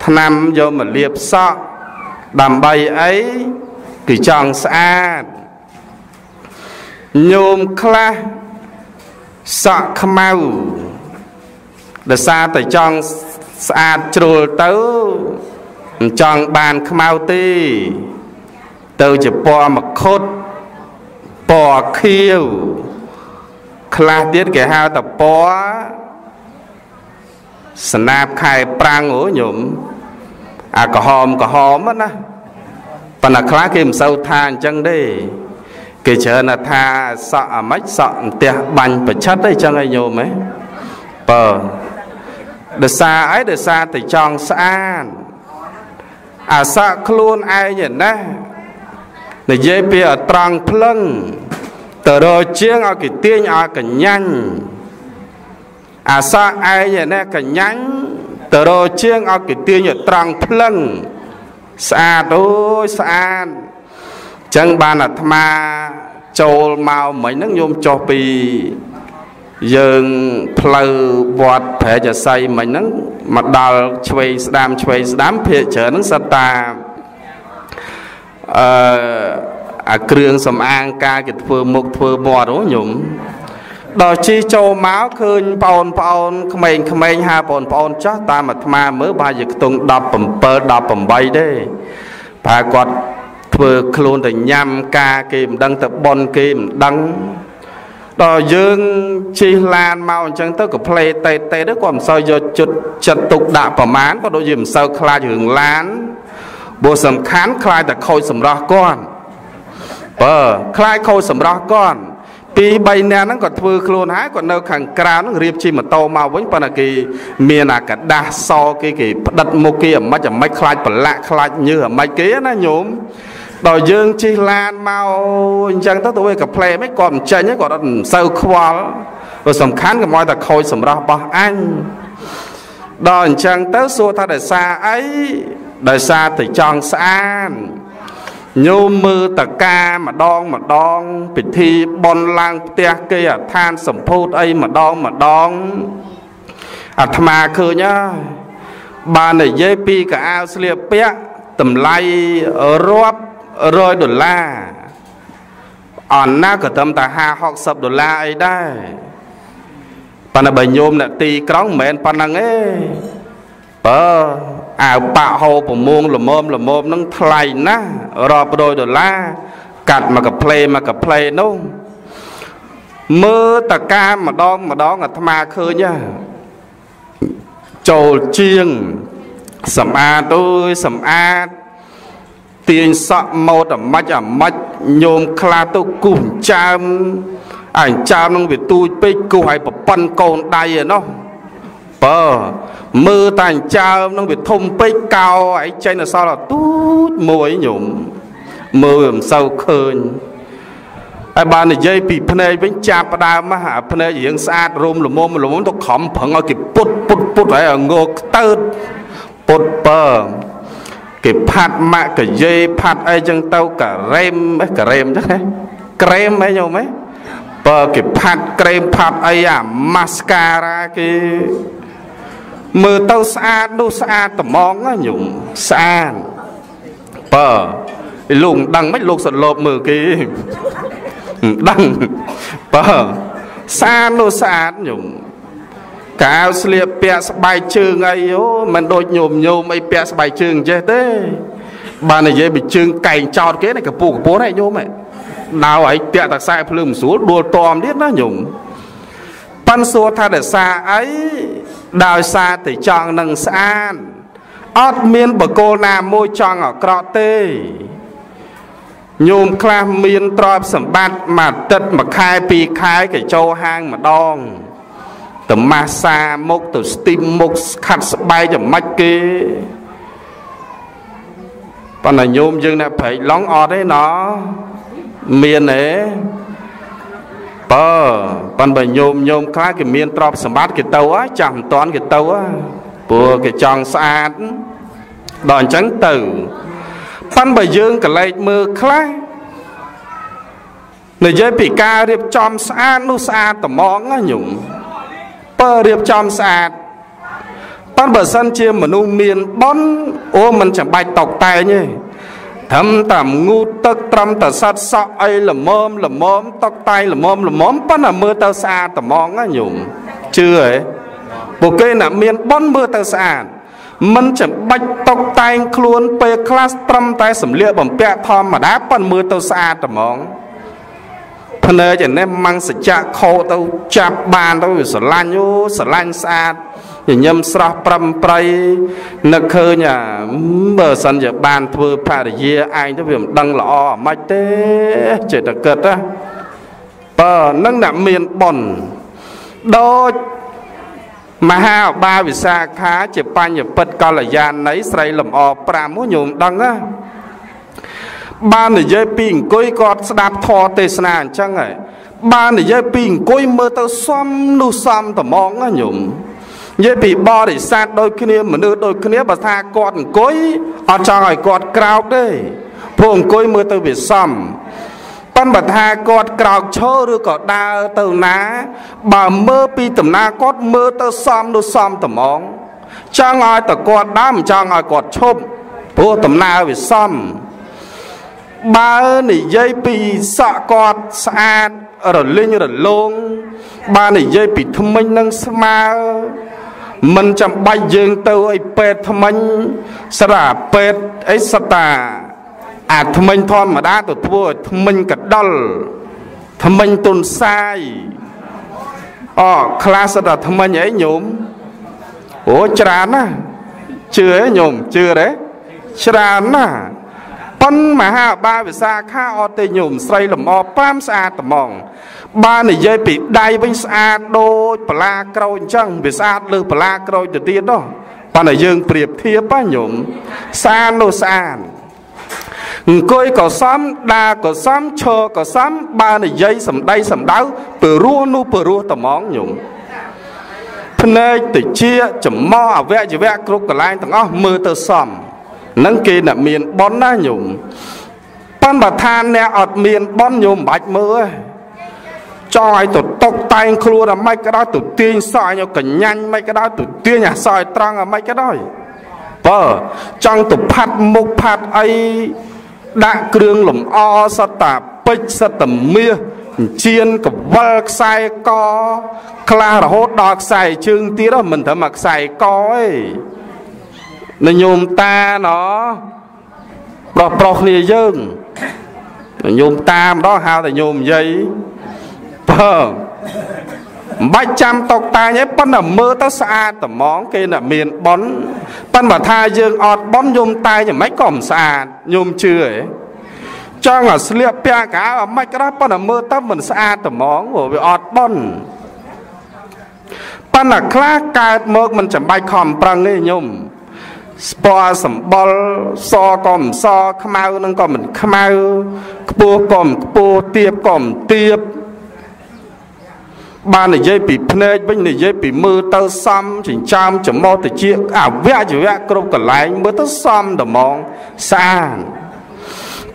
ឆ្នាំយកមកលាបសក់ដើម្បីអីគឺចង់ស្អាតញោមខ្លះសក់ខ្មៅដោយសារតែចង់ស្អាតជ្រុលទៅមិនចង់បានខ្មៅទេ ទៅជាពណ៌មខុតពណ៌ខៀវ ខ្លះទៀតគេហៅថាពណ៌ស្នាបខែប្រាំងអូញោមអាក្រហមក្រហមណាប៉ុន្តែខ្លះគេមិនសូវថាអញ្ចឹងទេគេច្រើនថាសក់អាម៉េចសក់អន្ទះបាញ់ប្រឆិតអីចឹងឯងញោមហ៎បើដោយសារអីដោយសារតែចង់ស្អាតអាសក់ខ្លួនឯងណានិយាយពីអត្រង់ភ្លឹង ទៅរកជាងឲ្យគេទាញឲ្យកញ្ញាញ់អាសក់ឯងណាកញ្ញាញ់ទៅរកជាងឲ្យគេទាញឲ្យត្រង់ភ្លឹងស្អាតអូយស្អាតចឹងបានអាត្មាចូលមកមិញហ្នឹងញោមចុះពីយើងផ្លូវវត្តប្រែចស័យមិញហ្នឹងមកដល់ឆ្វេងស្ដាមឆ្វេងស្ដាមភាកច្រើនហ្នឹងសិតតាអឺ អាគ្រឿងសំអាងការគេធ្វើមុខធ្វើមាត់អូញោមដល់ជីចូលមកឃើញបងប្អូនក្មេងក្មេងហៅបងប្អូនចាស់តាមអាត្មាមើលបាជាខ្ទង់17 18ទេប្រហែលគាត់ធ្វើខ្លួនទៅញ៉ាំការគេមិនដឹងទៅប៉ុនគេមិនដឹងដល់យើងជិះឡានមកអញ្ចឹងទៅក៏ផ្លេតេតេទៅគាត់មិនសូវយកជុតចិត្តទុកដាក់ប្រមាណក៏ដូចជាមិនសូវខ្លាចរឿងឡានព្រោះសំខាន់ខ្លាចតែខូចសម្រស់គាត់ បើខ្លាចខូចសម្រស់គាត់ពី3នាក់ហ្នឹងគាត់ធ្វើខ្លួនហើយគាត់នៅខាងក្រៅហ្នឹងរៀបជិះម៉ូតូមកវិញប៉ុន្តែគេមានអាកដាស់សគេគេផ្ដិតមុខគេអាម៉េចអាម៉េចខ្លាចប្រឡាក់ខ្លាចញើអាម៉េចគេណាញោមដល់យើងជិះឡានមកអញ្ចឹងទៅទៅវាកាផ្លែមិនគាត់មិនចេញគាត់អត់សូវខ្វល់ព្រោះសំខាន់កុំឲ្យតែខូចសម្រស់របស់អញដល់អញ្ចឹងទៅសួរថាដោយសារអីដោយសារតែចង់ស្អាត ញោមមើលតកាម្ដងម្ដង ពិធីបន់ឡើងផ្ទះគេអាឋានសម្ពោធអីម្ដងម្ដងអាត្មាឃើញហើយបាននិយាយពីកៅអៅស្លៀកពាក់តម្លៃរាប់100ដុល្លារអនណាក៏ត្រឹមតែ50 60ដុល្លារអីដែរប៉ុន្តែបើញោមអ្នកទីក្រុងមិនមែនប៉ុណ្្នឹងទេបើ អាវប៉ាក់ហូរប្រមួងល្មមល្មមនឹងថ្លៃណាស់រាប់រយដុល្លារកាត់មកកាផ្លេមកកាផ្លេនោះមើលតកាម្ដងម្ដងអាត្មាឃើញចូលជាងសម្អាតអើយសម្អាតទាញសក់ម៉ូតអាម៉ាច់អាម៉ាច់ញោមខ្លាទៅគូសចើមអញចើមនឹងវាទូចពេកគូសឲ្យប្រប៉ុនកូនដៃឯណោះ បើមើលតែអញចើមនឹងវាធំពេកកោឯចេញដល់សល់ទូចមួយញោមមើលមិនសូវឃើញហើយបាននិយាយពីភ្នែកវិញចាប់ផ្ដើមអាភ្នែករៀងស្អាតរុំល្មមល្មមទៅខំប្រឹងឲ្យគេពុតពុតពុតហើយងោកតើតពុតបើគេផាត់ម៉ាក់កយេផាត់អីចឹងទៅការ៉េមការ៉េមចឹងណាក្រែមអីញោមហ៎បើគេផាត់ក្រែមផាត់អីអាម៉ាស្ការ៉ាគេ មើលទៅស្អាតនោះស្អាតត្មងណាញោមស្អាតបើលោកមិនដឹងមិនលោកសន្លប់មើលគេមិនដឹងបើស្អាតនោះស្អាតញោមកៅស្លៀកពាក់ស្បែកជើងអីអូមិនដូចញោមញោមអីពាក់ស្បែកជើងចេះទេបាននិយាយពីជើងកែងចោតគេណាកពូកពូហ្នឹងញោមហ៎ដៅឲ្យពាក់តែខ្សែភ្លើងមិនស្រួលដួលតមទៀតណាញោម ប៉ាន់សួរថាដោយសារអីដោយសារតែចង់នឹងស្អាតអត់មានបកគោលណាមួយចង់អាក្រក់ទេញោមខ្លះមានទ្រព្យសម្បត្តិមួយអាទិត្យមួយខែពីរខែក៏ចូលហាងម្ដងទៅម៉ាស្សាមុខទៅស្ទីមមុខខាត់ស្បែកយ៉ាងម៉េចគេប៉ុន្តែញោមយើងអ្នកប្រែកឡងអត់ទេណោមានទេ បើប៉ុន្តែញោមញោមខ្លះគេមានទ្រព្យសម្បត្តិគេទៅហ៎ចាំមិនតាន់គេទៅហ៎ព្រោះគេចង់ស្អាតដល់អញ្ចឹងទៅប៉ុន្តែបើយើងកលែកមើលខ្លះនិយាយពីការរៀបចំស្អាតនោះស្អាតត្មងណាញោមបើរៀបចំស្អាតប៉ុន្តែបើសិនជាមនុស្សមានបនអូមិនចាំបាច់តកតែងទេ ត្រឹមតែងូតទឹកត្រឹមតែសាត់សក់អីល្មមល្មមតកតែងល្មមល្មមប៉ុន្តែមើលទៅស្អាតត្មងណាញោមជឿហ៎ពួកគេណាមានបនមើលទៅស្អាតមិនចាំបាច់តកតែងខ្លួនពេលខ្លះត្រឹមតែសម្លៀកបំពាក់ធម្មតាប៉ុន្តែមើលទៅស្អាតត្មងភ្នែកឯនេះម៉ាំងសច្ចៈខោទៅចាប់បានទៅស្រឡាញ់អូស្រឡាញ់ស្អាត ញញឹមស្រស់ប្រំប្រៃនឹកឃើញអាបើសិនជាបានធ្វើភរិយាឯងទៅវាមិនដឹងល្អអាម៉េចទេចេះតែគិតណាបើនឹងអ្នកមានប៉ុនដូចមហាអបាវិសាខាជាបញ្ញពិតកល្យាណីស្រីលំអ5ញោមដឹងណាបាននិយាយពីអង្គុយគាត់ស្ដាប់ធម៌ទេសនាអញ្ចឹងហើយបាននិយាយពីអង្គុយមើលទៅសំនោះសំត្មងណាញោម និយាយពីបរិស័ទដូចគ្នាមនុស្សដូចគ្នាបើថាគាត់អង្គុយអត់ចង់ឲ្យគាត់ក្រោកទេព្រោះអង្គុយមើលទៅវាសំប៉ុន្តែថាគាត់ក្រោកឈរឬក៏ដើរទៅណា បើមើលពីដំណើរគាត់មើលទៅសំនោះសំត្មងចង់ឲ្យតគាត់ដើរមិនចង់ឲ្យគាត់ឈប់ព្រោះដំណើរវាសំបើនិយាយពីសក់គាត់ស្អាតរលិញរលោងបើនិយាយពីថ្មិញនឹងស្មើ មិនចាំបាច់យើងទៅឲ្យពេទ្យថ្មិញស្រាពេទ្យអីសតាអាថ្មិញធម្មតាទៅធ្វើឲ្យថ្មិញកដុលថ្មិញទុនសាយអូខ្លះសតាថ្មិញអីញោមអូច្រើនណាជឿឯងញោមជឿទេច្រើនណា ប៉ុនមហាបាវិសាខាអត់ទេញោមស្រីលំអប៉ាមស្អាតត្មងបាននិយាយពីដៃវិញស្អាតដូចបលាក្រូចអញ្ចឹងវាស្អាតលើបលាក្រូចទៅទៀតនោះប៉ុន្តែយើងប្រៀបធៀបណាញោមស្អាតនោះស្អាតអង្គុយក៏សំដើរក៏សំឈរក៏សំបើនិយាយសំដីសំដៅព្រោះនោះព្រោះត្មងញោមភ្នែកតិចចំោអវយវៈគ្រប់កន្លែងទាំងអស់មើលទៅសម នឹងគេអ្នកមានបនណាញោមប៉ុន្តែថាអ្នកអត់មានបនញោមមិនបាច់មើលទេចង់ឲ្យទៅតុកតែងខ្លួនអាម៉េចក៏ដោយទៅទាញសក់ឲ្យកញ្ញាញ់មិនក៏ដោយទៅទាញអាសក់ឲ្យត្រង់អាម៉េចក៏ដោយបើចង់ទៅផាត់មុខផាត់អីដាក់គ្រឿងលម្អសត្វតាពេជ្រសត្វតាមាសជៀនកវលខ្សែកខ្លះរហូតដល់ខ្សែជើងទៀតមិនត្រឹមតែខ្សែកទេ នញោមតាណប្រុសប្រុសគ្នាយើងញោមតាមដងហៅតែញោមយាយបើមិនបាច់ចាំតុកតាញទេប៉ុន្តែមើលទៅស្អាតត្មងគេអ្នកមានប៉ុនប៉ុន្តែថាយើងអត់ប៉ុនញោមតែយ៉ាងម៉េចក៏មិនស្អាតញោមជឿទេចង់ឲ្យស្លៀកពាក់កៅអាម៉េចក៏ដោយប៉ុន្តែមើលទៅមិនស្អាតត្មងវាអត់ប៉ុនប៉ុន្តែខ្លះកើតមកមិនចាំបាច់ខំប្រឹងទេញោម ស្ពណ៌សម្បុរសក៏មិនសខ្មៅនឹងក៏មិនខ្មៅខ្ពស់ក៏មិនខ្ពស់ទៀបក៏មិនទៀបបាននិយាយពីភ្នែកវិញនិយាយពីមើលទៅសំចិញ្ចាមច្មោះទៅជាអវៈជីវៈគ្រប់កន្លែងមើលទៅសំត្មងស្អាត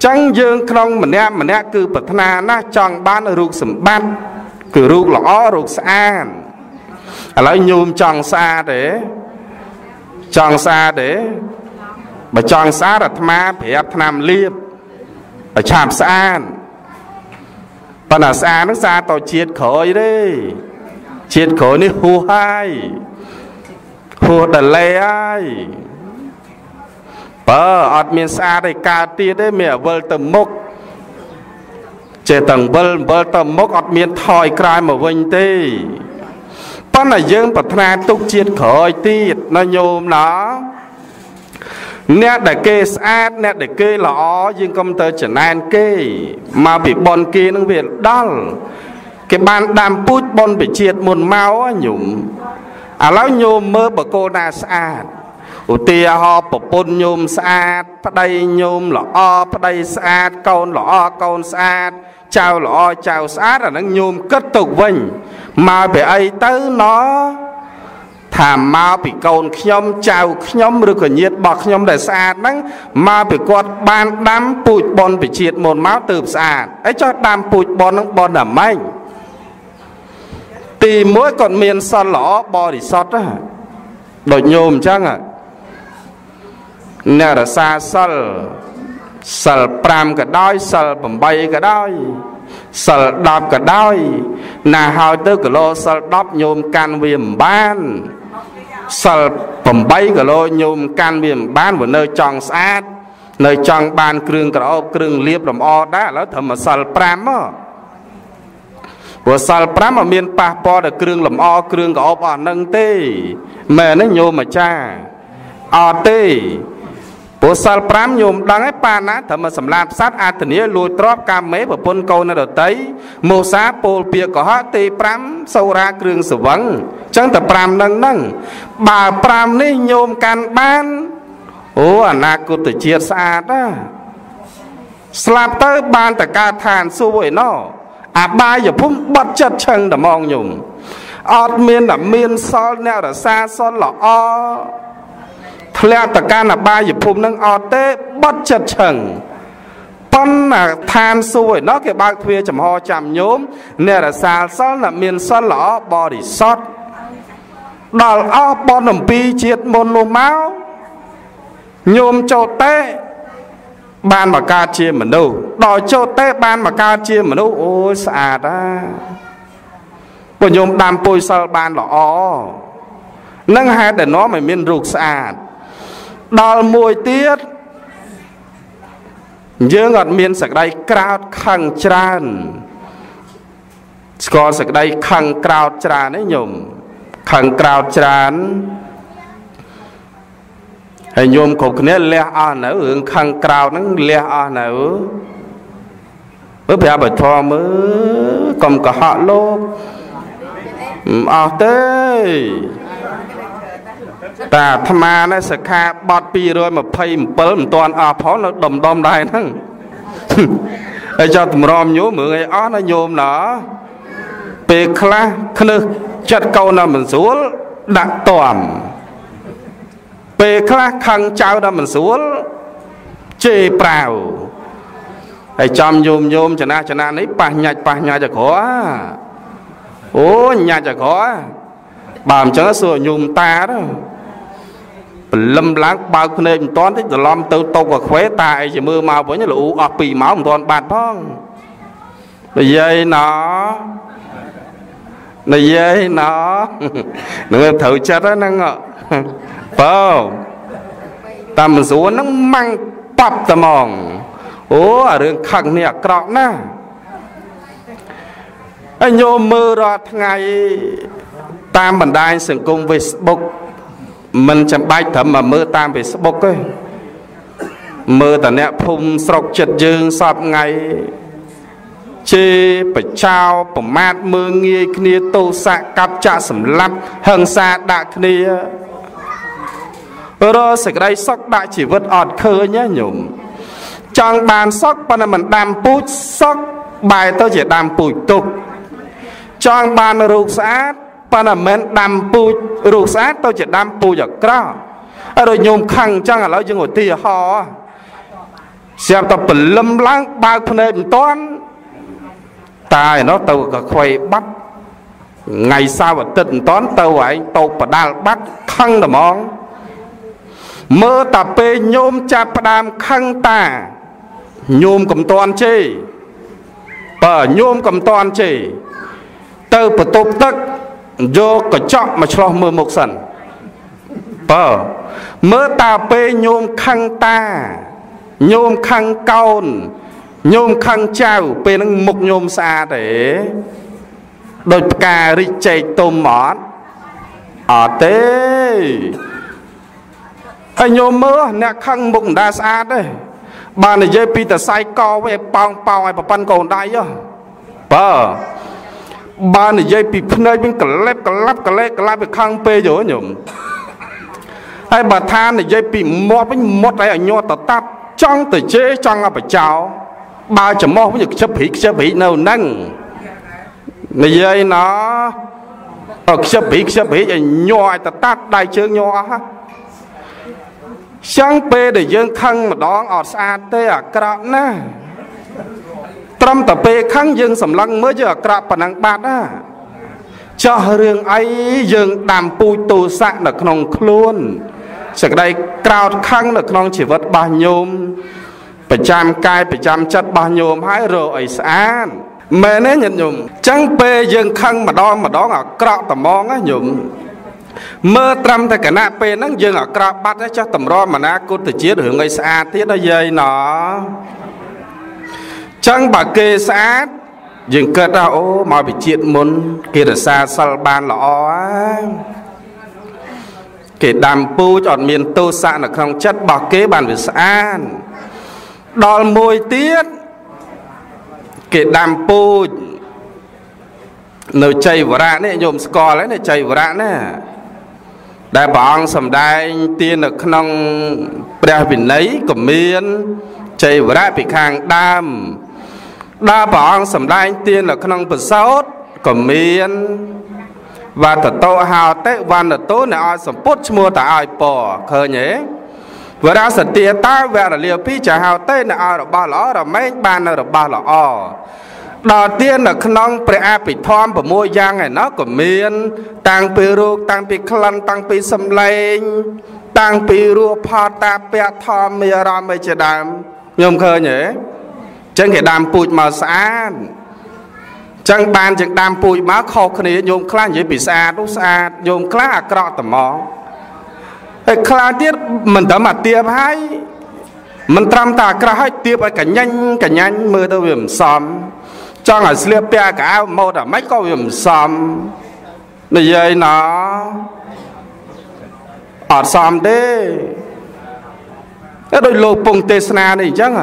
ចឹងយើងក្នុងម្នាក់ម្នាក់គឺប្រាថ្នាណាស់ចង់បានរូបសម្បត្តិគឺរូបល្អរូបស្អាតឥឡូវញោមចង់ស្អាតទេ ចង់ស្អាតទេបើចង់ស្អាតអាត្មាប្រាប់ឆ្នាំលៀបឲ្យឆាប់ស្អាតប៉ុន្តែស្អាតនឹងស្អាតតជាតិក្រោយទេជាតិក្រោយនេះហួសហើយហួសដលេហើយបើអត់មានស្អាតឯកើតទៀតទេមានអវលទៅមុខចេះទាំងវិលវិលទៅមុខអត់មានថយក្រោយមកវិញទេ ប៉ុន្តែយើងប្រាថ្នាទុកជាតិក្រោយទៀតណាញោមណាអ្នកដែលគេស្អាតអ្នកដែលគេល្អយើងកុំទៅចំណែនគេមកពីបនគេនឹងវាដល់គេបានដាំពូជបនវិជាតិមុនមកញោមឥឡូវញោមមើលបកគោណាស្អាតឧទាហរណ៍ប្រពន្ធញោមស្អាត ប្តីញោមល្អប្តីស្អាត កូនល្អកូនស្អាតចៅល្អចៅស្អាតអានឹងញោមគិតទុកវិញ មកពីអីទៅណោថាមកពីកូនខ្ញុំចៅខ្ញុំឬក៏ញាតិរបស់ខ្ញុំដែលស្អាតហ្នឹងមកពីគាត់បានដាំពូជបនវិជាតិមុនមកទើបស្អាតអីចុះដាំពូជបនហ្នឹងបនតែម៉េចទី1គាត់មានសិលល្អបរិសុទ្ធដូចញោមអញ្ចឹងអ្នករសាសិលសិល5ក៏ដោយសិល8ក៏ដោយ សិល10ក៏ដោយណាហើយទៅគីឡូសិល10ញោមកាន់វាមិនបានសិល8គីឡូញោមកាន់វាមិនបានព្រោះនៅចង់ស្អាត នៅចង់បានគ្រឿងក្រអូបគ្រឿងលាបលម្អដែរឥឡូវត្រូវមកសិល5មកព្រោះសិល5មកមានប៉ះពាល់ដល់គ្រឿងលម្អគ្រឿងក្រអូបអស់ហ្នឹងទេមែនទេញោមអាចារ្យអត់ទេ ព្រោះសិល5ញោមដឹងហើយប៉ាណាត្រូវមកសម្លាប់សត្វអាធនីលួចទ្រព្យកាមេប្រពន្ធកូននៅដតីមោសាពោលពាកកុហកទី5សូរាគ្រឿងសវឹងអញ្ចឹងតែ5នឹងហ្នឹងបើ5នេះញោមកាន់បានអូអនាគតជាតិស្អាតណាស្លាប់ទៅបានតកើតឋានសួគ៌ឯណោអបាយភូមិបាត់ចិត្តឆឹងត្មងញោមអត់មានតែមានសល់អ្នករសាសល់ល្អ ធ្លាក់តកានអបាយភូមិនឹងអត់ទេបត់ចិត្តឆឹងប៉ុន្តែឋានសួគ៌ឯណោះគេបើកទ្វារចំហចាំញោមអ្នករសាលសិលអ្នកមានសិលល្អបរិសុទ្ធដល់អស់បនអំពីជាតិមុននោះមកញោមចូលតេបានមកកើតជាមនុស្សដល់ចូលតេបានមកកើតជាមនុស្សអូយស្អាតណាពួកញោមដាំពុយសិលបានល្អនឹងហេតុដែលនាំឲ្យមានរូបស្អាត ដល់មួយទៀតយើងអត់មានសក្តីក្រោតខឹងច្រើនស្គាល់សក្តីខឹងក្រោតច្រើនទេញោមខឹងក្រោតច្រើនហើយញោមគ្រប់គ្នាលះអស់នៅរឿងខឹងក្រោតហ្នឹងលះអស់នៅមើលប្រាប់ឲ្យធម៌មើលកុំកុហកលោកអស់ទេ តាអាត្មានេះសិក្ខាបទ227មិនទាន់អស់ផងនៅដុំដុំដែរហ្នឹងហើយចោលតម្រាំញោមមើលឲ្យអស់ណាញោមណាពេលខ្លះខ្នឹសចិត្តកូនណាមិនស្រួលដាក់តំពេលខ្លះខឹងចៅដល់មិនស្រួលជេរប្រាវហើយចំយមយមចំណាចំណានេះប៉ះញាច់ប៉ះញាច់អក្រអូញាច់អក្របើមិនចឹងសួរញោមតាទៅ ព្រលឹមឡើងបើកភ្នែកមិនតាន់តិចច្រឡំទៅតុកអាខ្វេតាអីជាមើលមកវិញលូអស់2ម៉ោងមិនតាន់បាត់ផងនិយាយណោនិយាយណោនឹងត្រូវចិត្តហ្នឹងបើតាមមិនស្រួលហ្នឹងម៉ាំងប៉ាប់ត្មងអូអារឿងខឹងនេះអាក្រក់ណាស់ហើយញោមមើលរាល់ថ្ងៃតាមបណ្ដាញសង្គម Facebook មិនចាំបាច់ត្រឹមមកមើលតាម Facebook ទេមើលតអ្នកភូមិស្រុកចិត្តយើងសពថ្ងៃជេរបចោប្រមាថមើងងាយគ្នាទោសៈកាប់ចាក់សម្លាប់ហិង្សាដាក់គ្នារសេចក្តីសុខដាក់ជីវិតអត់ឃើញណាញោមចង់បានសុខប៉ុន្តែមិនដាំពូជសុខបែរទៅជាដាំពូជទុកចង់បានរូបស្អាត ប៉ុន្តែមិនដាំពូជរូបស្អាតទៅជាដាំពូជអាក្រក់ហើយដូចញោមខឹងអញ្ចឹងឥឡូវយើងឧទាហរណ៍ស្រាប់តែព្រលឹមឡើងបើកភ្នែកមិនតាន់តាឯនោះទៅក៏ខ្វៃបាត់ថ្ងៃសៅរ៍អាទិត្យមិនតាន់ទៅឯងតោបដាល់បាត់ខឹងត្មងមើលតាពេលញោមចាប់ផ្ដើមខឹងតាញោមកំតាន់ជេបើញោមកំតាន់ជេទៅបន្ទប់ទឹក យកកញ្ចក់មកឆ្លោះមើលមុខសិនបើមើលតាពេលញោមខឹងតាញោមខឹងកូនញោមខឹងចៅពេលហ្នឹងមុខញោមស្អាតទេដូចផ្ការីកចែកទុំអត់អត់ទេហើយញោមមើលអ្នកខឹងមុខមិនដាស្អាតទេបាននិយាយពីតសៃកវិញប៉ោងប៉ោងឲ្យប្រប៉ិនកូនដៃបើ បាននិយាយពីភ្នែកវិញក្លែបក្លាប់ក្លែកក្លាប់វាខឹងពេកយោញោមហើយបើថានិយាយពីមាត់វិញមាត់ឲ្យញ័រតតាប់ចង់ទៅជេចង់ឲ្យបចោបើចំោះវិញខ្ជិបព្រីខ្ជិបព្រីនៅហ្នឹងនិយាយណោខ្ជិបព្រីខ្ជិបព្រីឲ្យញ័រឲ្យតតាប់ដៃជើងញ័រអស់ចឹងពេលដែលយើងខឹងម្ដងអត់ស្អាតទេអាក្រក់ណាស់ ត្រឹមតែពេលខឹងយើងសម្លឹងមើលយើងអាក្រក់ប៉ុណ្ណឹងបាត់ណាចោះរឿងអីយើងដាំពូជទោសៈនៅក្នុងខ្លួនសេចក្តីក្រោតខឹងនៅក្នុងជីវិតរបស់ញោមប្រចាំកាយប្រចាំចិត្តរបស់ញោមហើយរកអីស្អាតមែនទេញាតិញោមចឹងពេលយើងខឹងម្ដងម្ដងអាក្រក់ត្មងណាញោមមើលត្រឹមតែគណៈពេលហ្នឹងយើងអាក្រក់បាត់ទេចាស់តម្រាំមណាគុតជាតិរឿងអីស្អាតទៀតដល់យាយណ ចឹងបើគេស្អាតយើងគិតថាអូមកពីជាតិមុន គេរសាសិលបានល្អហើយគេដាំពូជអត់មានទោសៈនៅក្នុងចិត្តរបស់គេបានវាស្អាតដល់មួយទៀតគេដាំពូជនៅចៃវរៈនេះញោមស្គាល់ហើយនៅចៃវរៈណាដែលព្រះអង្គសម្ដែងទាននៅក្នុងព្រះវិន័យក៏មានចៃវរៈពីខាងដើម ដល់ព្រះអង្គសម្ដែងទាននៅក្នុងបសោតក៏មានវត្តតោហោតិវណ្ណតោអ្នកឲ្យសម្ពុតឈ្មោះតឲ្យពឃើញទេវរសទាតាវរលាពីចហោតិអ្នកឲ្យរបស់ល្អរមែងបាននៅរបស់ល្អដល់ទៀននៅក្នុងព្រះអភិធម្ម6យ៉ាងឯណោះក៏មាន តាំងពីរូបតាំងពីក្លិនតាំងពីសំឡេង តាំងពីរសផលតាពៈធម្មមានអារម្មណ៍ឯជាដើមខ្ញុំឃើញទេ ចឹងគេដាំពូជមកស្អាតចឹងបានចឹងដាំពូជមកខុសគ្នាញោមខ្លះនិយាយពីស្អាតនោះស្អាតញោមខ្លះអាក្រក់ត្មងហើយខ្លះទៀតមិនត្រឹមអាទៀបហើយមិនត្រឹមតែអាក្រក់ហើយទៀបឲ្យកញ្ញាញ់កញ្ញាញ់មើលទៅវាមិនសមចង់ឲ្យស្លៀកពាក់កៅអៅម៉ូតអាម៉េចក៏វាមិនសមនិយាយណអត់សមទេដូចលោកពងទេសនានេះអញ្ចឹង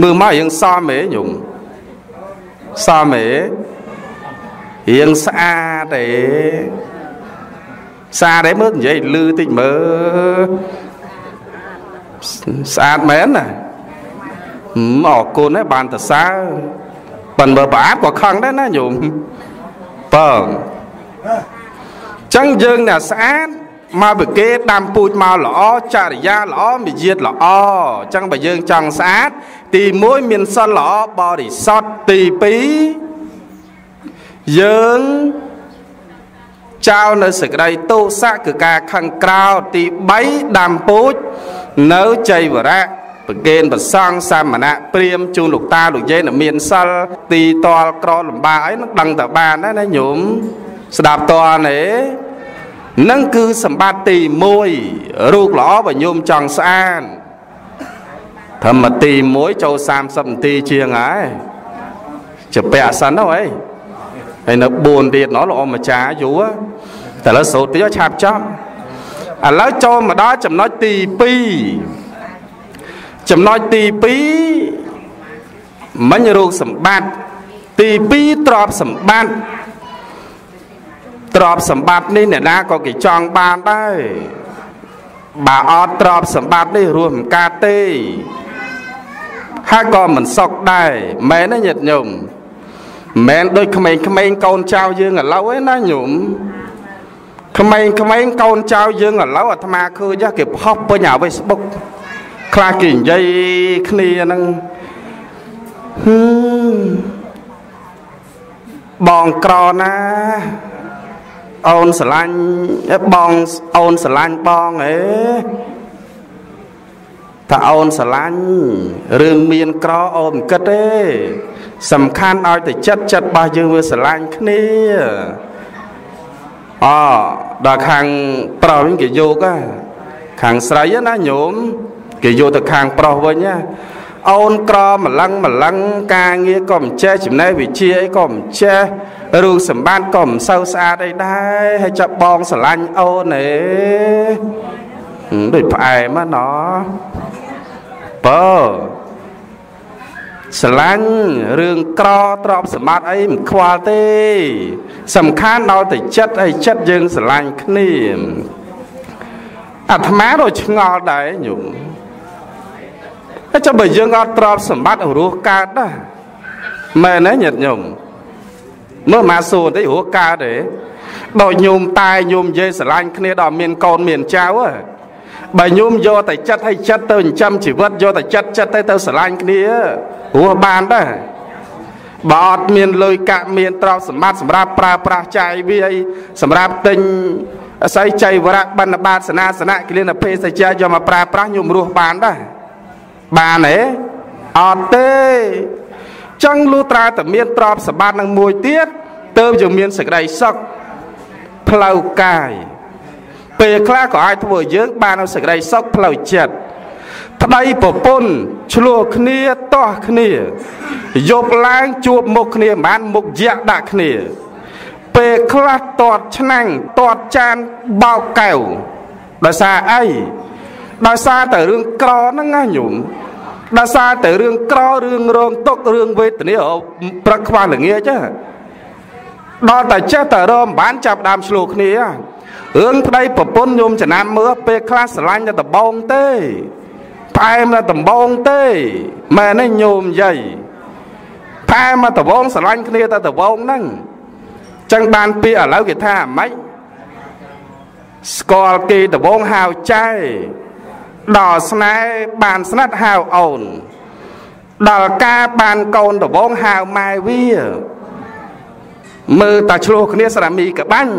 មើលមករៀងសមហ៎ញោមសមហ៎រៀងស្អាតទេស្អាតទេមើលនិយាយលឺតិចមើលស្អាតមែនណាអរគុណឯងបានតសើប៉ុន្តែប្រអាប់ក៏ខឹងដែរណាញោមបើចឹងយើងអ្នកស្អាតមកពីគេដាំពូជមកល្អចរិយាល្អមាយាទល្អអញ្ចឹងបើយើងចង់ស្អាត ទី1មានសិលល្អបរិសុទ្ធទី2យើងចោលនៅសេចក្តីទោសៈគឺការខឹងក្រោធទី3ដាំពូជនៅចៃវរៈប្រកេនប្រសង់សាមណៈព្រាមជូនលោកតាលោកយាយនៅមានសិលទីតលក្រលំបាកអីនឹងដឹងតែបានណាណាញោមស្ដាប់តនេះនឹងគឺសម្បត្តិទី1រូបល្អបើញោមចង់ស្អាត ធម្មទី1ចូល30នាទីជាងហើយជពាក់សិនទៅអីហើយនៅ4ទៀតណោះលោកម្ចាស់យូរតែឥឡូវសូត្រទៀតឆាប់ចប់ឥឡូវចូលមកដល់ចំណុចទី2ចំណុចទី2មិញរូបសម្បត្តិទី2ទ្រព្យសម្បត្តិទ្រព្យសម្បត្តិនេះអ្នកណាក៏គេចង់បានដែរបើអត់ទ្រព្យសម្បត្តិនេះរស់មិនកើតទេ ហើយក៏មិនសុខដែរមែនទេញាតិញោមមែនដូចក្មេងៗកូនចៅយើងឥឡូវឯណាញោមក្មេងៗកូនចៅយើងឥឡូវអាត្មាឃើញគេផុសពេញអា Facebook ខ្លះគេនិយាយគ្នាហ្នឹងហឹមបងក្រណាអូនស្រឡាញ់បងអូនស្រឡាញ់បងអេ ថាអូនស្រឡាញ់រឿងមានក្រអូនមិនគិតទេសំខាន់ឲ្យតែចិត្តចិត្តរបស់យើងវាស្រឡាញ់គ្នាអដល់ខាងប្រុសវិញគេយកខាងស្រីណាញោមគេយកទៅខាងប្រុសវិញណាអូនក្រម្លឹងម្លឹងការងារក៏មិនចេះចំណេះវិជ្ជាអីក៏មិនចេះរូបសម្បត្តិក៏មិនសូវស្អាតអីដែរហើយចាប់បងស្រឡាញ់អូនទេ ដូចផ្អែមណោះបើស្រឡាញ់រឿងក្រទ្របសម្បត្តិអីមិនខ្វល់ទេ សំខាន់ដល់តែចិត្តអីចិត្តយើងស្រឡាញ់គ្នាអាត្មាក៏ឆ្ងល់ដែរញោមចាំបើយើងអត់ទ្របសម្បត្តិរស់កើតដែរមែនទេញាតិញោមមើលមកសួរតិចរស់កើតទេដល់ញោមតែញោមនិយាយស្រឡាញ់គ្នាដល់មានកូនមានចៅ បើញោមយកតែចិត្តឲ្យចិត្តទៅចិញ្ចឹមជីវិតយកតែចិត្តចិត្តទៅទៅស្រឡាញ់គ្នារស់បានដែរបើអត់មានលុយកាក់មានទ្រព្យសម្បត្តិសម្រាប់ប្រើប្រាស់ចាយវាយសម្រាប់ទិញអស័យចៃវរៈបណ្ឌបាតសនាសនៈគិលានភេសជ្ជៈយកមកប្រើប្រាស់ញោមរស់បានដែរបានទេអត់ទេចឹងលុះត្រាតែមានទ្រព្យសម្បត្តិនឹងមួយទៀតទៅយើងមានសេចក្តីសុខផ្លូវកាយ ពេលខ្លះក៏អាចធ្វើយើង បាននូវសេចក្តីសុខផ្លូវចិត្តប្តីប្រពន្ធឆ្លោះគ្នាតោះគ្នា យប់ឡើងជួបមុខគ្នាមិនបានមុខយៈដាក់គ្នា ពេលខ្លះតតឆ្នាំងតតចានបោកកែវដោយសារអីដោយសារតែរឿងក្រហ្នឹងណាញោមដោយសារតែរឿងក្ររឿងរងទុករឿងវេទនាព្រឹកខ្វះល្ងាចដល់តែចេះតែរមបានចាប់ដើមឆ្លោះគ្នា រឿងប្តីប្រពន្ធញោមចំណាំមើលពេលខ្លះស្រឡាញ់តែដបងទេផ្អែមតែដបងទេមែនទេញោមយាយផ្អែមតែដបងស្រឡាញ់គ្នាតែដបងហ្នឹងចឹងបានពាក្យឥឡូវគេថាម៉េចស្គាល់គេដបងហៅចែដល់ស្នេហ៍បានស្និទ្ធហៅអូន ដល់ការបានកូនដបងហៅម៉ែវាមើលតាឆ្លោះគ្នាស្រាមីកបាញ់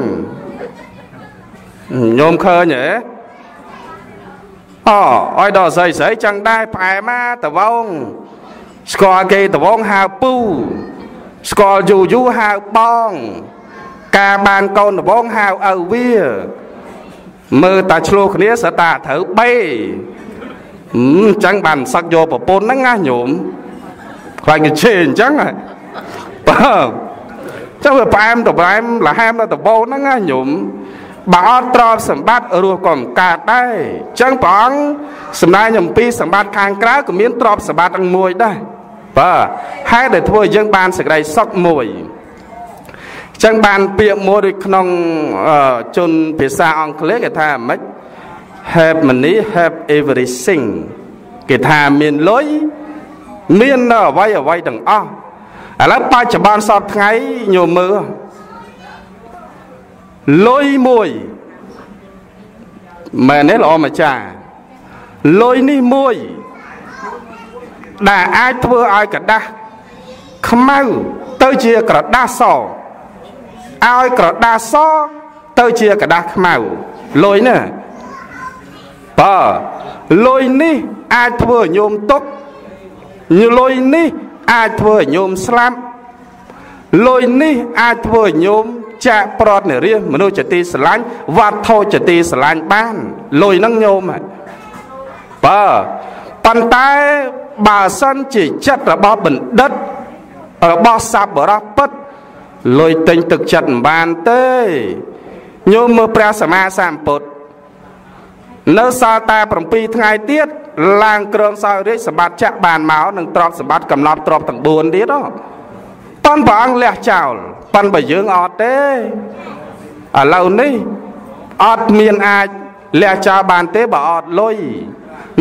ញោមឃើញហ៎អូអយដល់ស្អីស្អីចឹងដែរផ្អែមកតវងស្គាល់គេតវងហៅពូស្គាល់យូយូហៅបង ការបានកូនដបងហៅឪវាមើលតាឆ្លោះគ្នាសតាត្រូវបេអញ្ចឹងបានសឹកយកប្រពន្ធហ្នឹងណាញោមខ្លាចគេឆេអញ្ចឹងបើចឹងវាផ្អែមតប្រែមលហែមដល់ដបោហ្នឹងណាញោម បើអត់ទ្រព្យសម្បត្តិរស់ក៏មិនកើតដែរអញ្ចឹងព្រះអង្គសម្ដែងអំពីសម្បត្តិខាងក្រៅក៏មានទ្រព្យសម្បត្តិទាំងមួយដែរបាទហេតុដែលធ្វើឲ្យយើងបានសេចក្តីសុខមួយចឹងបានពាក្យមួយដូចក្នុងជនភាសាអង់គ្លេសគេថាម៉េច have money have everything គេថាមានលុយមាននៅអ្វីអ្វីទាំងអស់ឥឡូវបច្ចុប្បន្នសពថ្ងៃញោមមើល លុយមួយមែនទេល្អម្ចាស់លុយនេះមួយដែលអាចធ្វើឲ្យกระដាស់ខ្មៅទៅជាក្រដាស់សឲ្យក្រដាសទៅជាกระดาษខ្មៅលុយណាបើលុយនេះអាចធ្វើឲ្យញោមទុកលុយនេះអាចធ្វើឲ្យញោមស្លាប់លុយនេះអាចធ្វើឲ្យញោម ចាក់ប្រត់និរិះមនុស្សចទីស្រឡាញ់វត្ថុចទីស្រឡាញ់បានលុយហ្នឹងញោមបើប៉ុន្តែបើសិនជាចិត្តរបស់បណ្ឌិតរបស់សប្បុរសពិតលុយទិញទឹកចិត្តមិនបានទេញោមមើលព្រះសម្មាសម្ពុទ្ធនៅសល់តែ7ថ្ងៃទៀតឡើងក្រងសោយរាជសម្បត្តិចាក់បានមកនឹងទ្រព្យសម្បត្តិកំណត់ទ្រព្យទាំង4ទៀតហ៎ប៉ុនព្រះអង្គលះចោល ប៉ុនបើយើងអត់ទេឥឡូវនេះអត់មានអាចលះចោលបានទេបើអត់លុយ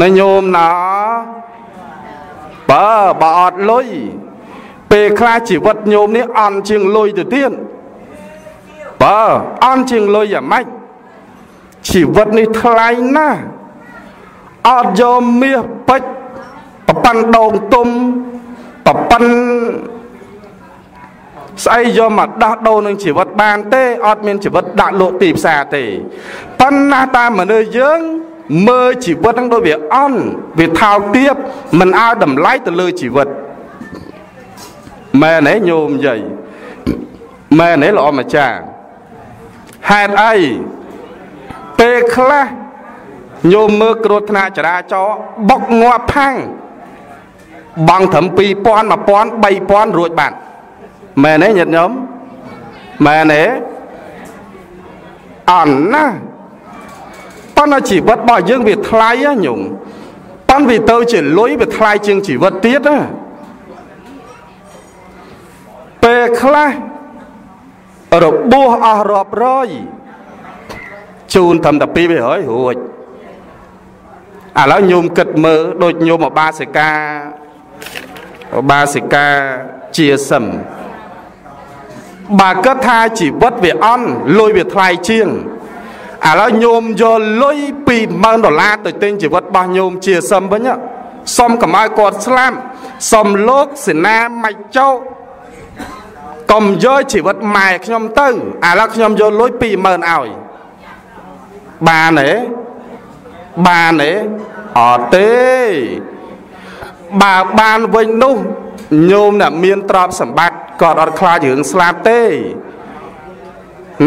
នៅញោមណោបើបើអត់លុយពេលខ្លះជីវិតញោមនេះអន់ជាងលុយទៅទៀតបើអន់ជាងលុយអាម៉េចជីវិតនេះថ្លៃណាស់អត់យកមាសពេជ្រប្រប៉ាន់ដងទុំប្រប៉ាន់ ស្អីយកមកដោះដូរនឹងជីវិតបានទេអត់មានជីវិតដាក់លក់ទីផ្សារទេប៉ុន្តែតាមមនុស្សយើងមើលជីវិតហ្នឹងដូចវាអន់វាថោកទាបមិនឲ្យតម្លៃទៅលើជីវិតមែនទេញោមយាយមែនទេល្អម្ចាស់ហេតុអីពេលខ្លះញោមមើលគ្រោះថ្នាក់ចរាចរណ៍បុកងាប់ផាំងបងត្រឹម2000 1000 3000រួចបាត់ មែនទេញាតិញោមមែនទេអន់ណាប៉ុន្តែជីវិតរបស់យើងវាថ្លៃណាញោមប៉ុន្តែវាទៅជាលុយវាថ្លៃជាងជីវិតទៀតណាពេលខ្លះរបួសអស់រាប់រយជូនត្រឹមតែ2%រួចឥឡូវញោមគិតមើលដូចញោមអបាសិកាអបាសិកាជាសឹម បើគិតថាជីវិតវាអន់លុយវាថ្លៃជាងឥឡូវញោមយកលុយ20000ដុល្លារទៅទិញជីវិតរបស់ញោមជាសឹមវិញសុំកម្ឲ្យគាត់ស្លាប់សុំលោកសេនាមច្ចោកុំយកជីវិតម៉ែខ្ញុំទៅឥឡូវខ្ញុំយកលុយ20000ឲ្យបានទេបានទេអត់ទេបើបានវិញនោះញោមអ្នកមានទ្រព្យសម្បត្តិ ក៏អត់ខ្លាចរឿងស្លាប់ទេ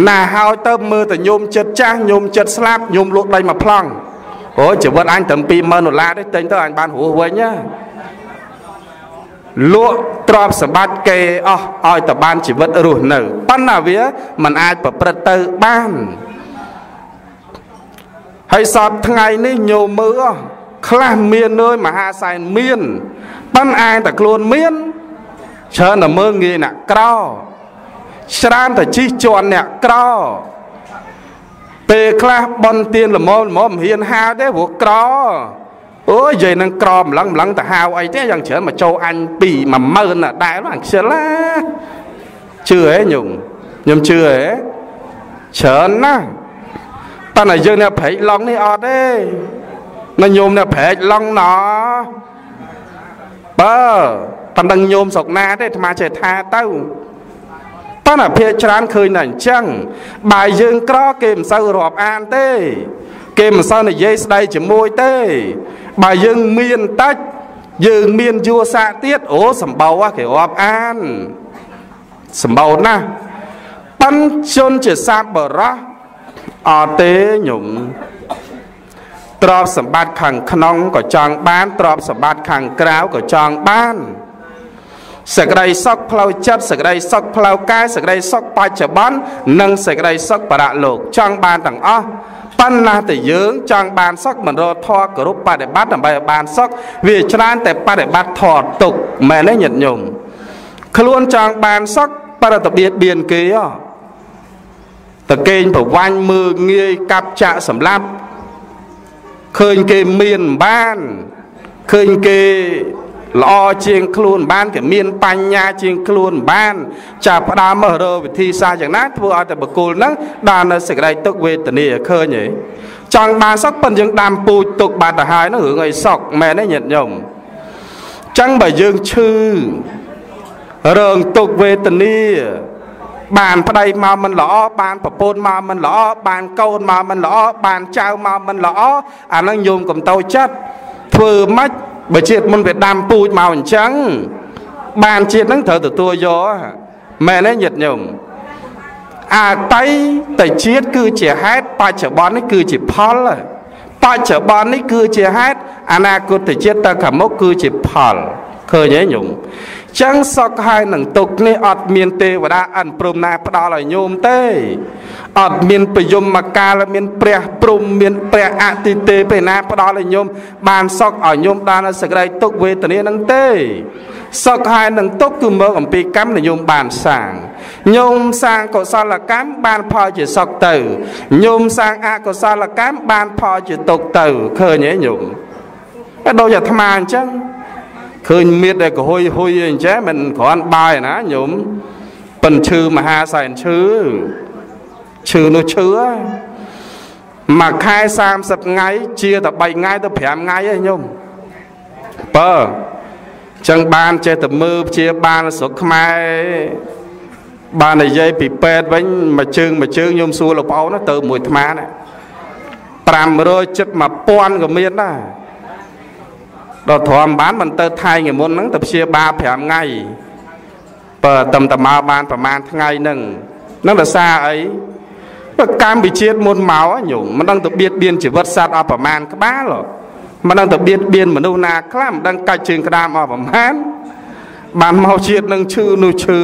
ណាហើយទៅមើលតែញោមចិត្តចាស់ញោមចិត្តស្លាប់ញោមលក់ដីមួយប្លង់អូជីវិតអញត្រឹម20000ដុល្លារទេទិញទៅអញបានរស់វិញណាលក់ទ្រព្យសម្បត្តិគេអស់ឲ្យតបានជីវិតរស់នៅប៉ុន្តែវាมันអាចប្រព្រឹត្តទៅបានហើយសពថ្ងៃនេះញោមមើលខ្លះមាននឿយមហាសែនមានប៉ុន្តែឯងតែខ្លួនមាន ច្រើនតែមើលងាយអ្នកក្រច្រើនតែជិះជាន់អ្នកក្រពេលខ្លះបនទៀនល្មមល្មមមិនហ៊ានហាទេព្រោះក្រអូយនិយាយនឹងក្រម្លឹងម្លឹងទៅហៅអីទេយ៉ាងច្រើនមកចូលអញពី10000ណាដែរអញខ្ជិលណាជឿហ៎ញោមខ្ញុំជឿហ៎ច្រើនណាស់ប៉ុន្តែយើងអ្នកប្រែកឡងនេះអត់ទេណាញោមអ្នកប្រែកឡងណបើ ប៉ុន្តែញោមស្រុកណាទេអាត្មាចេះថាទៅប៉ុន្តែភាច្រើនឃើញតែអញ្ចឹងបើយើងក្រគេមិនសូវរាប់អានទេ គេមិនសូវនិយាយស្ដីជាមួយទេ បើយើងមានតិចយើងមានយួរសាកទៀតអូសម្បោគេរាប់អានសម្បោណាស់ប៉ិនជនជាសាបរោះអត់ទេញោមទ្រព្យសម្បត្តិខាងក្នុងក៏ចង់បានទ្រព្យសម្បត្តិខាងក្រៅក៏ចង់បាន សេចក្តីសុខផ្លូវចិត្តសេចក្តីសុខផ្លូវកាយសេចក្តីសុខបច្ចុប្បន្ននិងសេចក្តីសុខបរៈលោក ចង់បានទាំងអស់ប៉ុន្តែតែយើងចង់បានសុខមិនរកធម៌គោរពបដិបត្តិដើម្បីឲ្យបានសុខវាច្រើនតែបដិបត្តិធម៌ទុកមែនទេញាតិញោមខ្លួនចង់បានសុខបរតបៀតបៀនគេហ៎តកេងប្រវាញ់មើងងាយកាប់ចាក់សម្លាប់ឃើញគេមានបានឃើញគេ ល្អជាងខ្លួនបានគេមានបញ្ញាជាងខ្លួនបាន ចាប់ផ្ដើមមករកវិធីសាស្ត្រយ៉ាងណាធ្វើឲ្យតែបកគលហ្នឹងដល់នៅសេចក្តីទុកវេទនាឃើញទេចង់បានសុខប៉ុន្តែយើងដាំពូជទុកបាត់ទៅហើយហ្នឹងរឿងអីសុខមែនទេញាតិញោមចឹងបើយើងឈឺរឿងទុកវេទនាបានប្តីមកមិនល្អបានប្រពន្ធមកមិនល្អបានកូនមកមិនល្អបានចៅមកមិនល្អអានឹងញោមកុំតូចចិត្តធ្វើម៉េច បើជាតិមុនវាដាំពូជមកអញ្ចឹងបានជាតិហ្នឹងត្រូវទទួលយកមែនទេញាតិញោមអតីតជាតិគឺជាហេតុបច្ចុប្បន្ននេះគឺជាផលបច្ចុប្បន្ននេះគឺជាហេតុអនាគតជាតិទៅខាងមុខគឺជាផល ឃើញទេញោមចឹងសក់ហើយនឹងទុកនេះអត់មានទេវតាអិនព្រមណាផ្ដល់ឲ្យញោមទេអត់មានប្រយមមកកាលមានព្រះព្រំមានព្រះអតិទេពេលណាផ្ដល់ឲ្យញោមបានសក់ឲ្យញោមដល់នៅសក្តិទុកវេទនានឹងទេសក់ហើយនឹងទុកគឺមកអំពីកម្មដែលញោមបានសាងញោមសាងកុសលកម្មបានផលជាសក់ទៅញោមសាងអកុសលកម្មបានផលជាទុកទៅឃើញទេញោមដូចអាត្មាអញ្ចឹង ឃើញមៀតដែលកហុយហុយអញ្ចឹងមិនគ្រាន់បាយណាញោមប៉ិនឈឺមហាសែនឈឺឈឺនោះឈឺមួយខែ30ថ្ងៃជាតែ3ថ្ងៃទៅ5ថ្ងៃឯងញោមបើចឹងបានចេះតែមើលព្យាបាលស្រុកខ្មែរបាននិយាយពីពេទ្យវិញមួយជើងមួយជើងញោមសួរលោកប្អូនទៅមួយអាត្មាណា500ចិត្ត1000ក៏មានដែរ ដល់ធំបានមិនទៅថៃងមុនហ្នឹងទៅព្យាបាល5ថ្ងៃបើតឹមតមកបានប្រហែលថ្ងៃហ្នឹងនឹងរសារអីបើកម្មវិជាតិមុនមកញោមមិនដឹងទៅបៀតបៀនជីវិតសត្វអស់ប្រមាណក្បាលមិនដឹងទៅបៀតបៀនមនុស្សណាខ្លះមិនដឹងកាច់ជើងក្តាមអស់ប្រមាណបានមកជាតិនឹងឈឺនោះឈឺ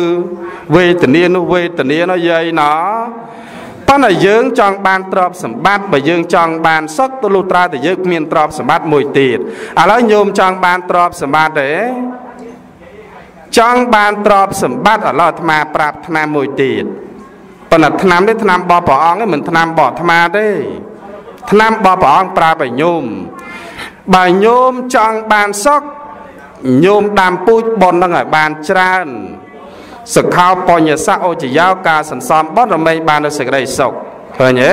វេទនានោះវេទនានោះយាយណោ ប៉ុន្តែយើងចង់បានទ្រព្យសម្បត្តិបើយើងចង់បានសុខទៅលុះត្រាតែយើងគ្មានទ្រព្យសម្បត្តិមួយទៀតឥឡូវញោមចង់បានទ្រព្យសម្បត្តិទេចង់បានទ្រព្យសម្បត្តិឥឡូវអាត្មាប្រាប់ឆ្នាំមួយទៀតប៉ុន្តែឆ្នាំនេះឆ្នាំបបព្រះអង្គមិនឆ្នាំបបអាត្មាទេឆ្នាំបបព្រះអង្គប្រាប់ឲ្យញោមបើញោមចង់បានសុខញោមដាំពូជប៉ុនហ្នឹងឲ្យបានច្រើន សខោបញ្ញសៈអូចយោការសន្សំបុណ្យរមែងបាននូវសេចក្តីសុខឃើញទេ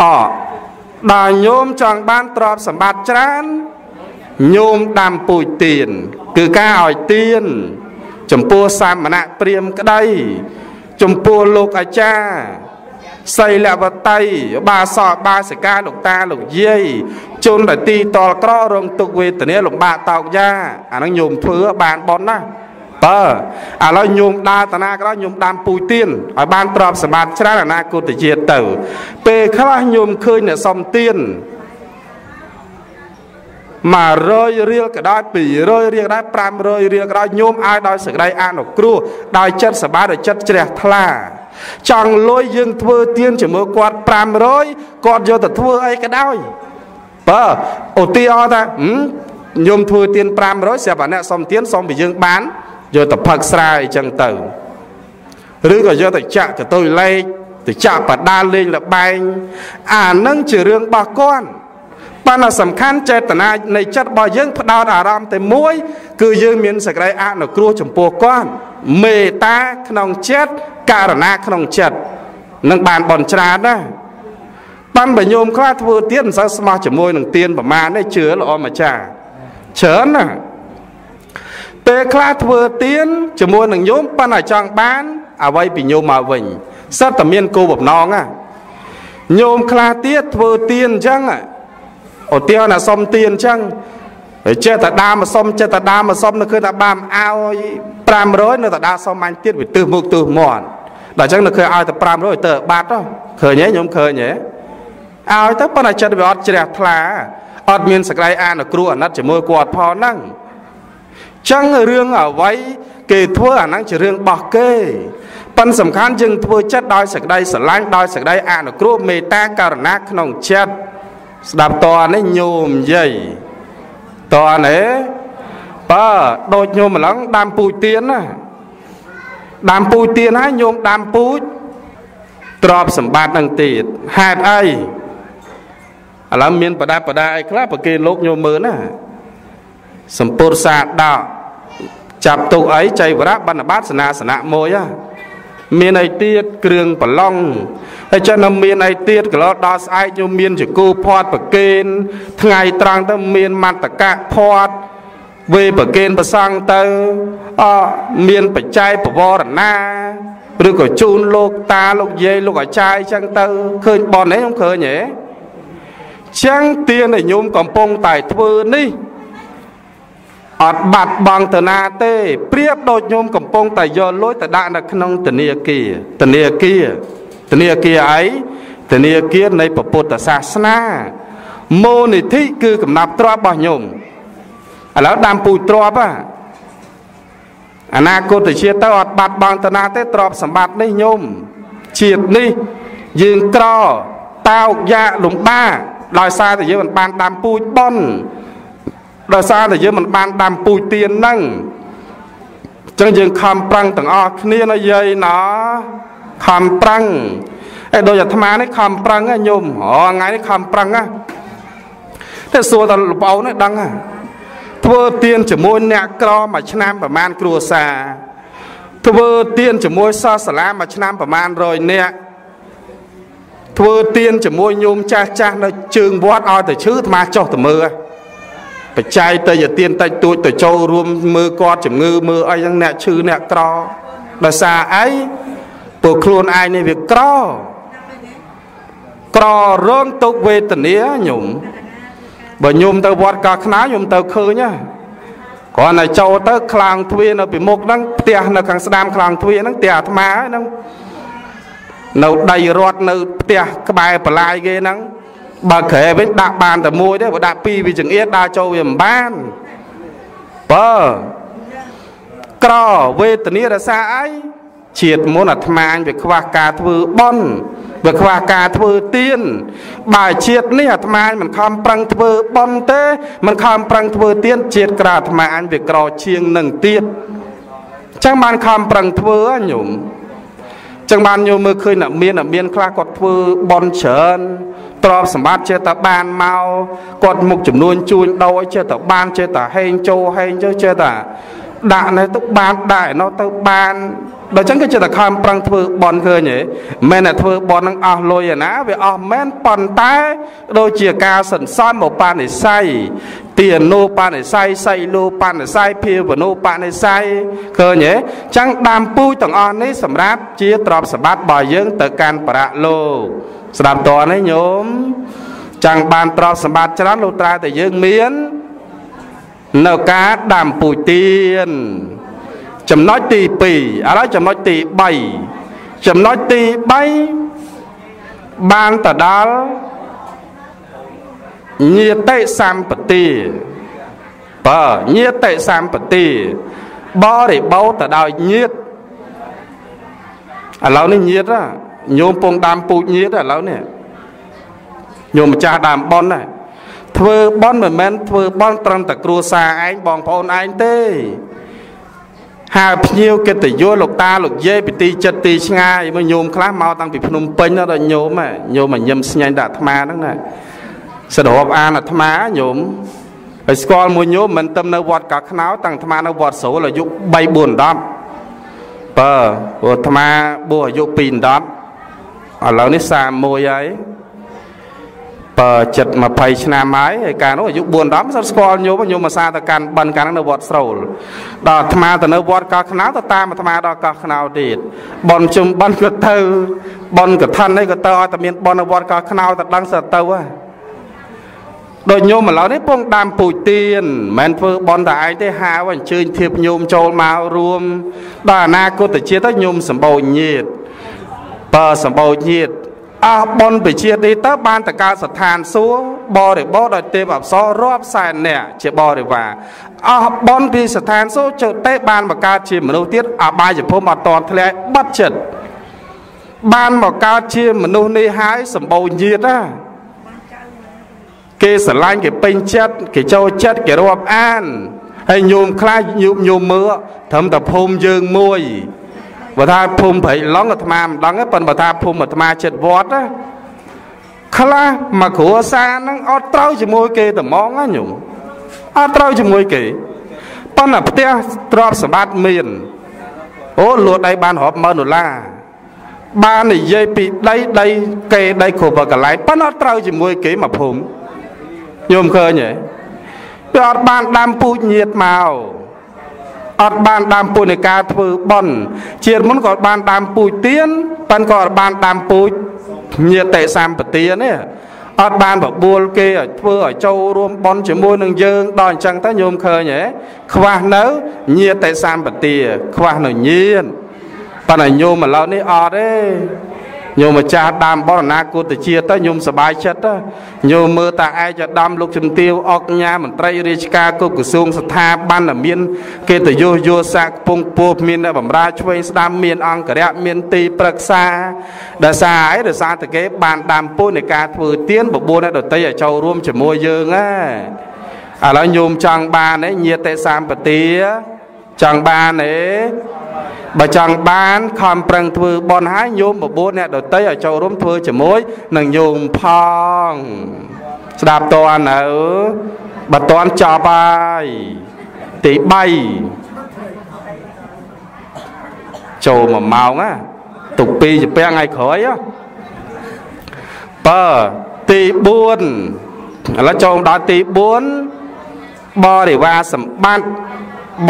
អដល់ញោមចង់បានទ្រព្យសម្បត្តិច្រើនញោមដាំពូជទៀនគឺការឲ្យទៀនចំពោះសាមណៈព្រាមក្តីចំពោះលោកអាចារ្យសីលវតីបាសកបាសិកាលោកតាលោកយាយជនដែលទីតលក្ររងទុកវេទនាលំបាកតោកយ៉ាអានឹងញោមធ្វើបានប៉ុនណា បើឥឡូវញោមដើរតាណាក៏ញោមដាំពូជទៀនឲ្យបានទ្រព្យសម្បត្តិច្រើនអនាគតជាតិទៅ ពេលខ្លះញោមឃើញអ្នកសំទៀន100រៀលក៏ដោយ200រៀលក៏ដោយ500រៀលក៏ដោយញោមឲ្យដោយសេចក្តីអនុគ្រោះដោយចិត្តសប្បាយដោយចិត្តជ្រះថ្លា ចង់លុយយើងធ្វើទៀនជាមួយគាត់500គាត់យកទៅធ្វើអីក៏ដោយបើឧទាហរណ៍ថាញោមធ្វើទៀន500ស្រាប់តែអ្នកសុំទៀនសុំពីយើងបាន យកទៅផឹកស្រាយអញ្ចឹងទៅឬក៏យកទៅចាក់កតុយលេខទៅចាក់បដាលេងលបែងអានឹងជារឿងរបស់គាត់ប៉ុន្តែសំខាន់ចេតនានៃចិត្តរបស់យើងផ្ដោតអារម្មណ៍តែមួយ គឺយើងមានសេចក្តីអនុគ្រោះចំពោះគាត់មេត្តាក្នុងចិត្តករណាក្នុងចិត្តនឹងបានបនច្រើនណាបានបញោមខ្លះធ្វើទៀនមិនសូវស្មោះជាមួយនឹងទៀនប្រមាណទេជឿល្អម្ចាស់ច្រើនណា ពេលខ្លះធ្វើទៀនជាមួយនឹងញោមប៉ុន្តែចង់បាន អ្វីពីញោមមកវិញសិតតែមានគោបំណងណាញោមខ្លះទៀតធ្វើទៀនអញ្ចឹងឧទាហរណ៍ណាសុំទៀនអញ្ចឹងចេះតែដើមមកសុំចេះតែដើមមកសុំនៅគឺថាបានឲ្យ500នៅតែដើរសុំអញទៀតវាទិសមុខទិសមាត់ដល់អញ្ចឹងនៅគឺឲ្យតែ500ទៅបាត់ទៅឃើញទេខ្ញុំឃើញទេឲ្យទៅប៉ុន្តែចិត្តវាអត់ជ្រះថ្លាអត់មានសក្តិអានុគ្រោះអាណិតជាមួយគាត់ផងហ្នឹង ចឹងរឿងអ្វីគេធ្វើអាហ្នឹងជារឿងរបស់គេប៉ុន្តែសំខាន់យើងធ្វើចិត្តដោយសេចក្តីស្រឡាញ់ដោយសេចក្តីអនុគ្រោះមេត្តាករុណាក្នុងចិត្តស្ដាប់តនេះញោមយាយតនេះបើដូចញោមម្លងដាំពូជទៀនណាដាំពូជទៀនហើយញោមដាំពូជទ្របសម្បត្តិនឹងទៀតហេតុអីឥឡូវមានបដាបដាអីខ្លះប្រគេលោកញោមមើលណា សម្ពុរសាដកចាប់ទុកអីចៃវរៈបណ្ឌបាតសនាសនៈមួយហ៎មានអីទៀតគ្រឿងប្រឡងហើយចឹងនៅមានអីទៀតកលោដល់ស្អែកខ្ញុំមានចកូផាត់ប្រគេនថ្ងៃត្រង់ទៅមានមន្តកៈផាត់វេប្រគេនប្រសង់ទៅអមានបច្ច័យបវរណាឬក៏ជូនលោកតាលោកយាយលោកអាចារ្យចឹងទៅឃើញបននេះខ្ញុំឃើញហ៎ចឹងទានដែលញោមកំពុងតែធ្វើនេះ អត់បាត់បង់ទៅណាទេប្រៀបដូចញោមកំពុងតែយកលុយទៅដាក់នៅក្នុងធនាគារធនាគារធនាគារអីធនាគារនៃពុទ្ធសាសនាមូលនិធិគឺកំណាប់ទ្រព្យរបស់ញោមឥឡូវដាំពូជទ្រព្យអនាគតជាតិទៅអត់បាត់បង់ទៅណាទេទ្រព្យសម្បត្តិនេះញោមជាតិនេះយើងក្រតោកយ៉ាលំបាដោយសារតែយើងមិនបានដាំពូជប៉ុន ដោយសារតែយើងមិនបានដាំពូជទៀនហ្នឹងចឹងយើងខំប្រឹងទាំងអស់គ្នាណាយាយណាខំប្រឹងឯដូចអាត្មានេះខំប្រឹងណាញោមអូថ្ងៃនេះខំប្រឹងណាតែសួរតលបោនេះដឹងណាធ្វើទៀនជាមួយអ្នកក្រមួយឆ្នាំប្រហែលគ្រួសារធ្វើទៀនជាមួយសិស្សសាលាមួយឆ្នាំប្រហែល100នាក់ធ្វើទៀនជាមួយញោមចាស់ចាស់នៅជើងវត្តឲ្យទៅឈឺអាត្មាចុះទៅមើល បច្ច័យទៅយទានតិចតួចទៅចូលរួមមើលគាត់ជំងឺមើលអីហ្នឹងអ្នកឈឺអ្នកក្រដោយសារអីពួកខ្លួនឯងនេះវាក្រក្ររងទុកវេទនាញោមបើញោមទៅវត្តកាខ្នាញោមទៅឃើញហ៎គ្រាន់តែចូលទៅខ្លាំងទ្វារនៅពីមុខហ្នឹងផ្ទះនៅខាងស្ដាមខ្លាំងទ្វារហ្នឹងផ្ទះអាត្មាហ្នឹងនៅដីរត់នៅផ្ទះក្បែរបលាយគេហ្នឹង បើក្រែវិញដាក់បានតែមួយទេបើដាក់ពីរវាចង្អៀតដើរចូលវាមិនបានបើក្រវេទនារសាអីជាតិមុនអាត្មាញវាខ្វះការធ្វើបន់វាខ្វះការធ្វើទៀនបើជាតិនេះអាត្មាញមិនខំប្រឹងធ្វើបន់ទេមិនខំប្រឹងធ្វើទៀនជាតិក្រអាត្មាញវាក្រជាងនឹងទៀតចឹងបានខំប្រឹងធ្វើញោមចឹងបានញោមមើលឃើញអ្នកមានអ្នកមានខ្លះគាត់ធ្វើបន់ច្រើន ទ្រព្យសម្បត្តិចេះតែបានមកគាត់មុខចំនួនជួញដោចេះតែបានចេះតែហេងចូលហេងទៅចេះតែដាក់នេះទៅបានដែរនោះទៅបានដល់ចឹងគេចេះតែខំប្រឹងធ្វើបន់ឃើញហ៎មិនតែធ្វើបន់នឹងអស់លុយឯណាវាអស់មែនប៉ុន្តែដូចជាការសន្សំមកបានិស័យទានោបានិស័យសៃលោបានិស័យភាវនោបានិស័យឃើញហ៎ចឹងដាំពូជទាំងអស់នេះសម្រាប់ជាទ្រព្យសម្បត្តិរបស់យើងទៅកាន់ប្រាក់លោក ស្ដាប់តនេះញោមចង់បានទ្រព្យសម្បត្តិច្រើនលុះត្រាតែយើងមាន នៅការដាំពូជទៀនចំណុចទី2ឥឡូវចំណុចទី3ចំណុចទី3បានទៅដល់ញាតិសម្បទាបើញាតិសម្បទាបរិបោទៅដោយញាតិឥឡូវនេះញាតិ ញោមពងដើមពូជញាតិឥឡូវនេះញោមម្ចាស់ដើមប៉ុនដែរធ្វើប៉ុនមិនមែនធ្វើប៉ុនត្រឹមតែគ្រួសារឯងបងប្អូនឯងទេហៅភ្ញៀវកិត្តិយសលោកតាលោកយាយពីទីចិត្តទីឆ្ងាយមកញោមខ្លះមកតាំងពីភ្នំពេញដល់ញោមញោមមកញឹមស្ញែងដាក់អាត្មាហ្នឹងណាសរុបអានអាត្មាញោមហើយស្គាល់មួយញោមមិនទៅនៅវត្តកាខ្នោតាំងអាត្មានៅវត្តស្រួលអាយុ3 4 10បើព្រោះអាត្មាបួសអាយុ2 10 ឥឡូវនេះ31ហើយបើចិត្ត20ឆ្នាំហើយហើយកាលនោះអាយុ4 10សិតស្គាល់ញោមញោមអាសាទៅកាន់បិណ្ឌកាលនោះនៅវត្តស្រូលដល់អាត្មាទៅនៅវត្តកោះខ្នោទៅតាមអាត្មាដល់កោះខ្នោទៀតបនជុំបិណ្ឌក៏ទៅបនកឋិននេះក៏ទៅឲ្យតែមានបននៅវត្តកោះខ្នោទៅដឹងសិតទៅហ៎ដូចញោមឥឡូវនេះពងដាំពូជទៀនមិនមែនធ្វើបនតែឯងទេហៅអញ្ជើញធៀបញោមចូលមករួមដល់អនាគតជាតិទៅញោមសម្បូរញាត បើសម្បូរញាតអស់បុណ្យវិជាតិនេះទៅបានតកើតស្ថានសួគ៌បរិបោដោយទេពអប្សររាប់សែននាក់ជាបរិវារអស់បុណ្យពីស្ថានសួគ៌ចុះទេបានមកកើតជាមនុស្សទៀតអបាយភូមិអត់តន់ធ្លាក់បាត់ចិត្តបានមកកើតជាមនុស្សនេះហើយសម្បូរញាតណាគេស្រឡាញ់គេពេញចិត្តគេចូលចិត្តគេរាប់អានហើយញោមខ្លះញោមញោមមើលត្រឹមតែភូមិយើងមួយ បើថាភូមិព្រៃឡុងអាត្មាមិនដឹងទេប៉ុន្តែបើថាភូមិអាត្មាចិត្តវត្តណាខ្លះមកគ្រួសារហ្នឹងអត់ត្រូវជាមួយគេត្មងណាញោមអត់ត្រូវជាមួយគេប៉ុន្តែផ្ទះទ្រព្យសម្បត្តិមានអូលួចដៃបានរាប់ម៉ឺនដុល្លារបាននិយាយពីដីដីគេដីគ្រប់កន្លែងប៉ុន្តែអត់ត្រូវជាមួយគេមកភូមិញោមឃើញទេវាអត់បានដាំពូជញាតមក អត់បានដាំពូជនៃការធ្វើបន់ជាតិមុនក៏បានដាំពូជទៀនប៉ិនក៏អត់បានដាំពូជញាតិសម្បទានេះអត់បានបបួលគេឲ្យធ្វើឲ្យចូលរួមបន់ជាមួយនឹងយើងដល់អញ្ចឹងទៅញោមឃើញហ៎ខ្វះនៅញាតិសម្បទាខ្វះនៅញាតិប៉ុន្តែញោមឥឡូវនេះអត់ទេ ញោមម្ចាស់ដើមបរណាគុតជាតិទៅញោមសบายចិត្តទៅញោមមើលតាឯកឧត្តមលោកជំទាវអុកញ៉ាមន្ត្រីរាជការគុកក្រសួងស្ថាប័នមានកិត្តិយសយោសាគពងពោះមានបំរើឆ្វេងស្ដាំមានអង្គរៈមានទីប្រឹក្សាដោយសារអីដោយសារតែគេបានដាំពុះនៃការធ្វើទៀនបបួលអ្នកដតីឲ្យចូលរួមជាមួយយើងហ៎ឥឡូវញោមចង់បានទេញាតិសម្បទាចង់បានទេ បើចង់បានខំប្រឹងធ្វើបន់ហើយញោមបបួលអ្នកដតីឲ្យចូលរួមធ្វើជាមួយនឹងញោមផងស្ដាប់តើនៅបើតន់ចប់ហើយទី3ចូល1ម៉ោងណាទុក2ជាពាំងថ្ងៃក្រោយបើទី4ឥឡូវចូលដល់ទី4បរិវារសម្បត្តិ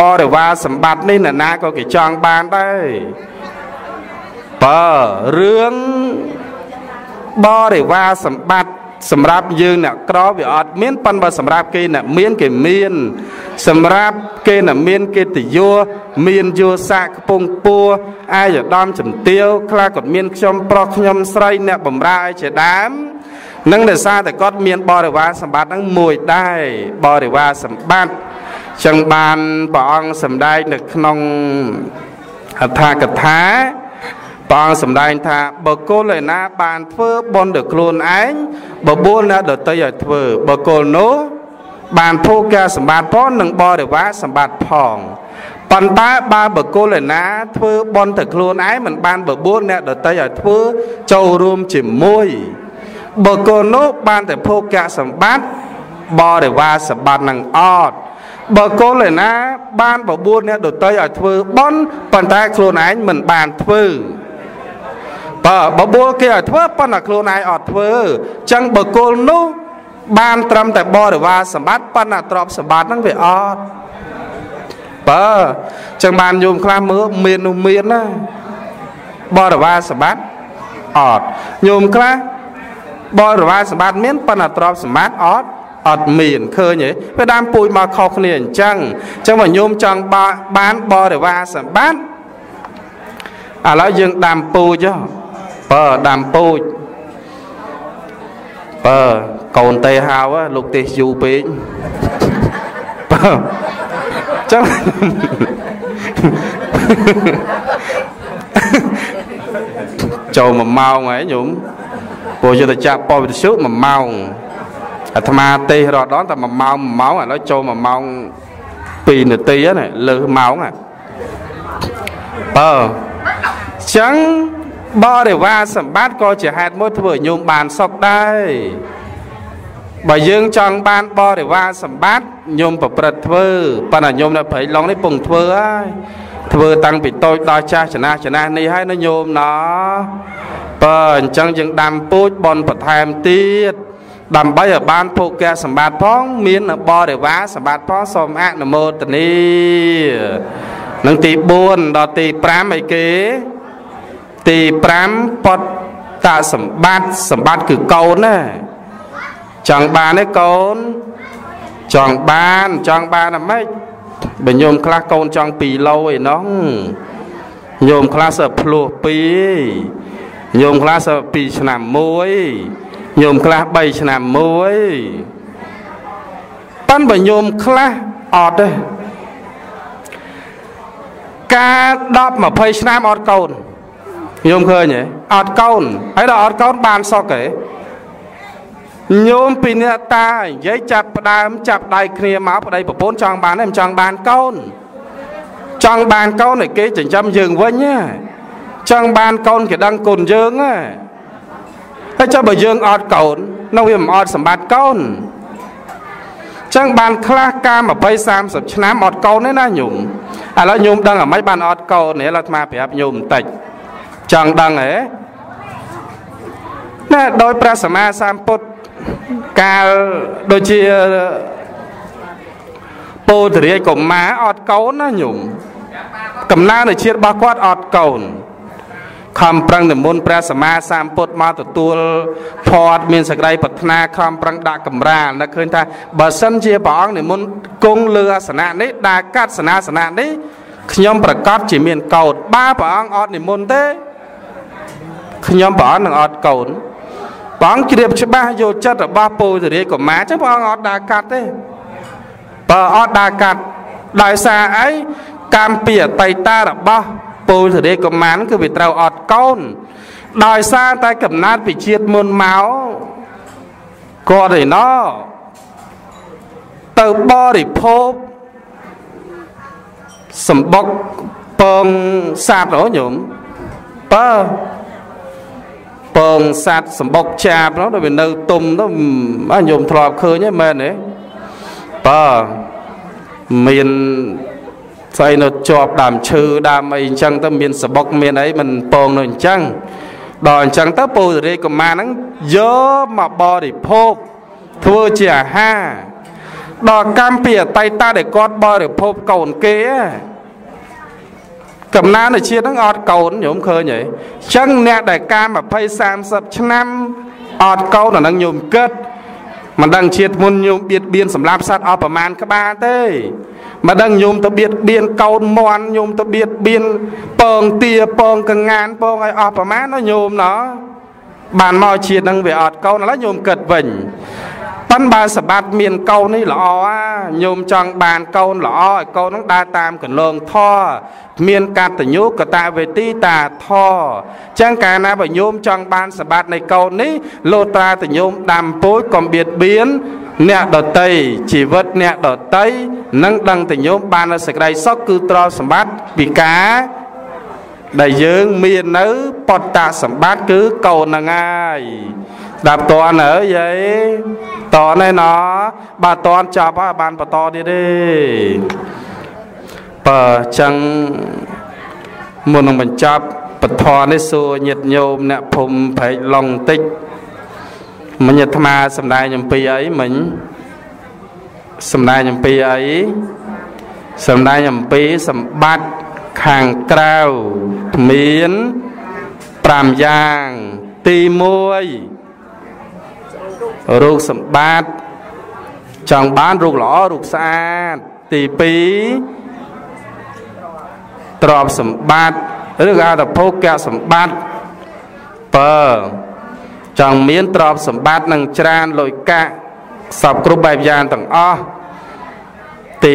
បរិវារសម្បត្តិនេះនរណាក៏គេចង់បានដែរបើរឿងបរិវារសម្បត្តិសម្រាប់យើងអ្នកក្រវាអត់មានប៉ុន្តែសម្រាប់គេអ្នកមានគេមាន សម្រាប់គេអ្នកមានកិត្តិយសមានយោសាខ្ពង់ពួរអាយដាមជំទាវខ្លះគាត់មានខ្ញុំប្រុសខ្ញុំស្រីអ្នកបំរើឲ្យជាដើមនឹងដោយសារតែគាត់មានបរិវារសម្បត្តិហ្នឹងមួយដែរបរិវារសម្បត្តិ ចឹងបានព្រះអង្គសម្ដែងនៅក្នុងអត្ថាកថាព្រះអង្គសម្ដែងថាបុគ្គលឯណាបានធ្វើបុណ្យដល់ខ្លួនឯងបបួលអ្នកដតីឲ្យធ្វើបុគ្គលនោះបានភោគសម្បត្តិផងនិងបរិវារសម្បត្តិផងប៉ុន្តែបើបុគ្គលឯណាធ្វើបុណ្យទៅខ្លួនឯងមិនបានបបួលអ្នកដតីឲ្យធ្វើចូលរួមជាមួយបុគ្គលនោះបានតែភោគសម្បត្តិបរិវារសម្បត្តិនឹងអត់ បើកូនឯណា បានបបួលអ្នកដតីឲ្យធ្វើបន់ប៉ុន្តែខ្លួនឯងមិនបានធ្វើបើបបួលគេឲ្យធ្វើប៉ុន្តែខ្លួនឯងអត់ធ្វើអញ្ចឹងបើគោលនោះបានត្រឹមតែបរិវារសម្បត្តិប៉ុន្តែទ្រព្យសម្បត្តិហ្នឹងវាអត់បើចឹងបានយមខ្លះមើលមាននោះមានណាបរិវារសម្បត្តិអត់ញោមខ្លះបរិវារសម្បត្តិមានប៉ុន្តែទ្រព្យសម្បត្តិអត់ អត់មានឃើញទេវាដើមពូជមកខុសគ្នាអញ្ចឹងអញ្ចឹងបើញោមចង់បានបរិវារសម្បត្តិឥឡូវយើងដាំពូជបើដាំពូជបើកូនទេហៅលោកទេសយូរពេកបើចឹងចូល1ម៉ោងហើយញោមព្រោះយកទៅចាក់ប៉ុវិទ្យុ1ម៉ោង អាត្មាទេសរត់ដល់តែ1ម៉ោង1ម៉ោងឥឡូវចូល1ម៉ោង2នាទីណាលើសម៉ោងហ่ะបើចឹងបរិវារសម្បត្តិក៏ជាហេតុមួយធ្វើឲ្យញោមបានសុខដែរបើយើងចង់បានបរិវារសម្បត្តិញោមប្រព្រឹត្តធ្វើប៉ុន្តែញោមនៅព្រៃឡុងនេះពងធ្វើហើយធ្វើតាំងពីតូចដល់ចាស់ចំណាស់ចំណាស់នេះហើយណាញោមណោះបើអញ្ចឹងយើងដាំពូជបនបន្ថែមទៀត ដើម្បីឲ្យបានភោគៈសម្បត្តិផង មានបរិវារសម្បត្តិផងសូមអនុមោទនីនឹងទី4ដល់ទី5អីគេ ទី5ពតតសម្បត្តិសម្បត្តិគឺកូនណាចង់បានទេកូន ចង់បានចង់បានអាម៉េចបើញោមខ្លះកូនចង់2ឡូឯណោះញោមខ្លះសើភ្លោះ2ញោមខ្លះស2ឆ្នាំ1 ញោមខ្លះ3ឆ្នាំ1ប៉ិនបើញោមខ្លះអត់ទេការ10 20ឆ្នាំអត់កូនញោមឃើញទេអត់កូនហើយដល់អត់កូនបានសុកទេញោមពីអ្នកតានិយាយចាប់ផ្ដើមចាប់ដៃគ្នាមកប្តីប្រពន្ធចង់បានទេមិនចង់បានកូន ចង់បានកូនឲ្យគេចិញ្ចឹមយើងវិញណាចង់បានកូនគេដឹងគុណយើងណា ហើយចុះបើយើងអត់កូននៅវាមិនអត់សម្បត្តិកូនចឹងបានខ្លះការ20 30ឆ្នាំអត់កូនទេណាញោមឥឡូវញោមដឹងអ្មេចបានអត់កូននេះឡើយអាត្មាប្រាប់ញោមបន្តិចចង់ដឹងហ៎ណែដោយព្រះសម្មាសម្ពុទ្ធកាលដូចជាពោធិរាជកុមារអត់កូនណាញោមកំណើនជាតិរបស់គាត់អត់កូន ខំប្រឹងនិមន្តព្រះសម្មាសម្ពុទ្ធមកទទួលផតមានសក្តីប្រាថ្នាខំប្រឹងដាក់កម្រាលនឹកឃើញថាបើសិនជាព្រះអង្គនិមន្តគង់លើអាសនៈនេះដើរកាត់សនាសនៈនេះខ្ញុំប្រកាសជាមានកោតបើព្រះអង្គអត់និមន្តទេខ្ញុំព្រះអង្គនឹងអត់កូនព្រះអង្គជ្រាបច្បាស់យកចិត្តរបស់ពោធិរាជកុមារចឹងព្រះអង្គអត់ដើរកាត់ទេបើអត់ដើរកាត់ដោយសារអីកម្មពីអតីតារបស់ ពូលធរេកុមារគឺវាត្រូវអត់កូន ដោយសារតែកំណត់ពីជាតិមុនមកគាត់ឯណោទៅបរិភោគសម្បុកពងសត្វហ៎ញោមបើពងសត្វសម្បុកចាបនោះវានៅទុំទៅញោមធ្លាប់ឃើញហ្នឹងមែនទេបើមាន ស្អីនៅជាប់ដើមឈើដើមអីអញ្ចឹងទៅមានសបុកមានអីមិនពងនៅអញ្ចឹងដល់អញ្ចឹងទៅពោធិរាជកុមារហ្នឹងយកមកបរិភោគធ្វើជាអាហារដល់កម្មពីអតីតដែលគាត់បរិភោគកូនគេកំណើនជាតិហ្នឹងអត់កូនញោមឃើញហីអញ្ចឹងអ្នកដែលការ20 30ឆ្នាំអត់កូនអាហ្នឹងញោមគិត មិនដឹងជាតិមុនញោមបៀតបៀនសម្រាប់សត្វអស់ប្រមាណក្បាលទេមិនដឹងញោមទៅបៀតបៀនកូនមន់ញោមទៅបៀតបៀនពងទាពងកងានពងឲ្យអស់ប្រមាណណាញោមណោះបានមកជាតិនឹងវាអត់កូនឥឡូវញោមគិតវិញ ប៉ិនបើសម្បត្តិមានកូននេះល្អញោមចង់បានកូនល្អឲ្យកូននឹងដើរតាមកន្លងធរមានកតញ្ញូកតវេទីតាធរចឹងកាលណាបើញោមចង់បានសម្បត្តិនៃកូននេះលោត្រាតញោមដាំពូជកុំបៀតបៀនអ្នកដតីជីវិតអ្នកដតីនឹងដឹងតញោមបាននៅសេចក្តីសុខគឺត្រសម្បត្តិពីការដែលយើងមាននៅបតតសម្បត្តិគឺកូនហ្នឹងហើយស្ដាប់តនអើយយាយ តនឯណោបើតនចាប់ហើយបានបន្តទៀតទេបើចឹងមុននឹងបញ្ចប់ពធនេះសួរញាតញោមអ្នកភូមិប្រែកឡុងតិចមិញអាត្មាសំដែងអំពីអីមិញសំដែងអំពីអីសំដែងអំពីសម្បត្តិខាងក្រៅមាន5យ៉ាងទី1 រូបសម្បត្តិចង់បានរូបល្អរូបស្អាតទី2ទ្រព្យសម្បត្តិឬក៏អត្ថភោគៈសម្បត្តិបើចង់មានទ្រព្យសម្បត្តិនឹងច្រើនលុយកាក់សពគ្រប់បែបយ៉ាងទាំងអស់ទី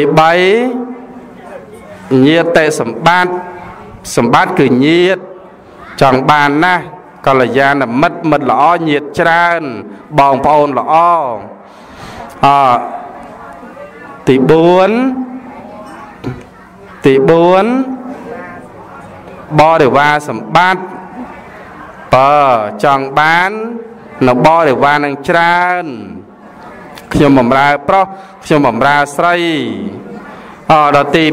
3ញាតិសម្បត្តិសម្បត្តិគឺញាតិចង់បានណាស់ កល្យាណមិត្តមិត្តល្អញាតច្រើនបងប្អូនល្អអទី4ទី4បរិវារសម្បត្តិបើចង់បាននៅបរិវារនឹងច្រើនខ្ញុំបំរើប្រុសខ្ញុំបំរើស្រីអដល់ទី5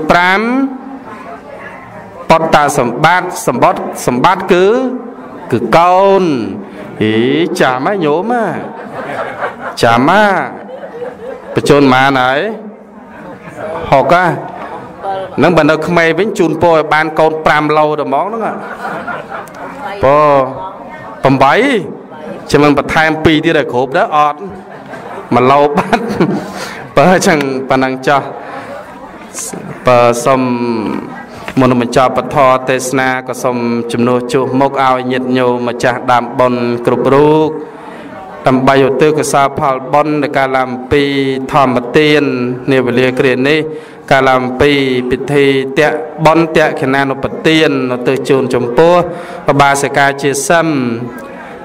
បតតាសម្បត្តិសម្បត្តិសម្បត្តិគឺ គឺកូនអីចាំហ៎ញោមចាំហ៎បញ្ជនម៉ានហើយហុកហ៎នឹងបើនៅក្មេងវិញជូនពរឲ្យបានកូន5ឡូដល់ហ្មងហ្នឹងព8ចាំមិនបន្ថែម2ទៀតឲ្យគ្រប់ដែរអត់1ឡូបាត់បើអញ្ចឹងប៉ណ្ណឹងចោះបើសុំ មុនបញ្ចប់ពធទេសនាក៏សូមជំនួសជួសមុខឲ្យញាតិញោមម្ចាស់ដើមបុណ្យគ្រប់រូបដើម្បីឧទ្ទិសកុសលផលបុណ្យនៃការឡើងពីធម្មទាននាវេលាគ្រានេះកាលឡើងពីពិធីតៈបុណ្យតៈខណានុបទាននៅទៅជូនចំពោះបបាសិកាជាសឹម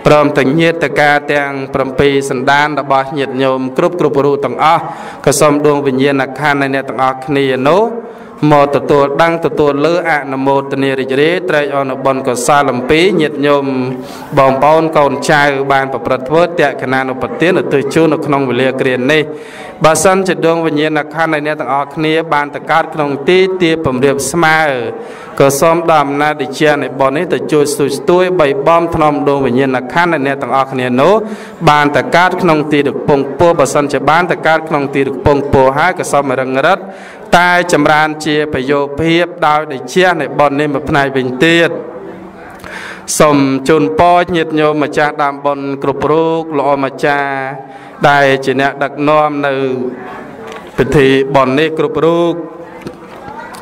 ព្រមទាំងញាតិកាទាំង7សន្តានរបស់ញាតិញោមគ្រប់គ្រប់រូបទាំងអស់ក៏សូមដួងវិញ្ញាណក្ខន្ធនៃអ្នកទាំងអស់គ្នានោះ មកទទួលដឹងទទួលលើអនុមោទនារីករាយត្រេកអរនៅបុណ្យកុសលអំពីញាតិញោមបងប្អូនកូនចៅបានប្រព្រឹត្តធ្វើតក្កណានុបទានឧទ្ទិសជូននៅក្នុងវេលាគ្រានេះបើសិនជាដួងវិញ្ញាណក្ខន្ធនៃអ្នកទាំងអស់គ្នា បានតកើតក្នុងទីទាពំរៀបស្មើក៏សូមដល់អំណាចដូចជានៃបុណ្យនេះទៅជួយស្ទួយស្ទួយបីបំថ្នមដួងវិញ្ញាណក្ខន្ធនៃអ្នកទាំងអស់គ្នានោះបានតកើតក្នុងទីរពងពោះបើសិនជាបានតកើតក្នុងទីរពងពោះហើយក៏សូមរឹងរិត តែចម្រើនជាប្រយោគភាព ដោយដូចជានៃបុណ្យនេះមួយផ្នែកវិញទៀតសូមជូនពរញាតិញោមម្ចាស់ដើមបុណ្យគ្រប់រូបល្អម្ចាស់ដែលជាអ្នកដឹកនាំនៅពិធីបុណ្យនេះគ្រប់រូប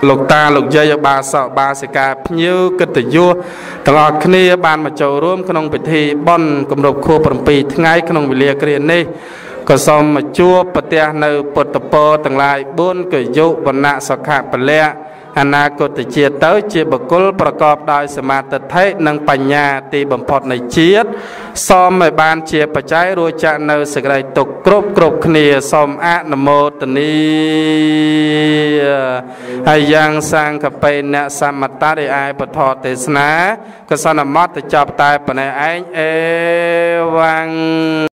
លោកតាលោកយាយបាសកបាសិកាភ្ញៀវកិត្តិយសទាំងអស់គ្នាបានមកចូលរួមក្នុងពិធីបុណ្យគម្រប់ខួប7ថ្ងៃក្នុងវេលាគ្រានេះ ក៏សូមមកជួបប្រទះនៅពុទ្ធពរទាំងឡាយ4គឺយុវណៈសុខៈពលៈអនាគតជាតិទៅ ជាបុគ្គលប្រកបដោយសមាធិដ្ឋិនិងបញ្ញាទីបំផុតនៃជាតិសូមឲ្យបានជាបច្ច័យរួចចាក់នៅសេចក្តីទុកគ្រប់គ្រប់គ្នាសូមអនុមោទនីហើយយ៉ាងសាងកបេអ្នកសមតរិអាយពធទេសនាកសនមតទៅចាប់តែប៉ុណ្ណេះឯងអេវ៉ាំង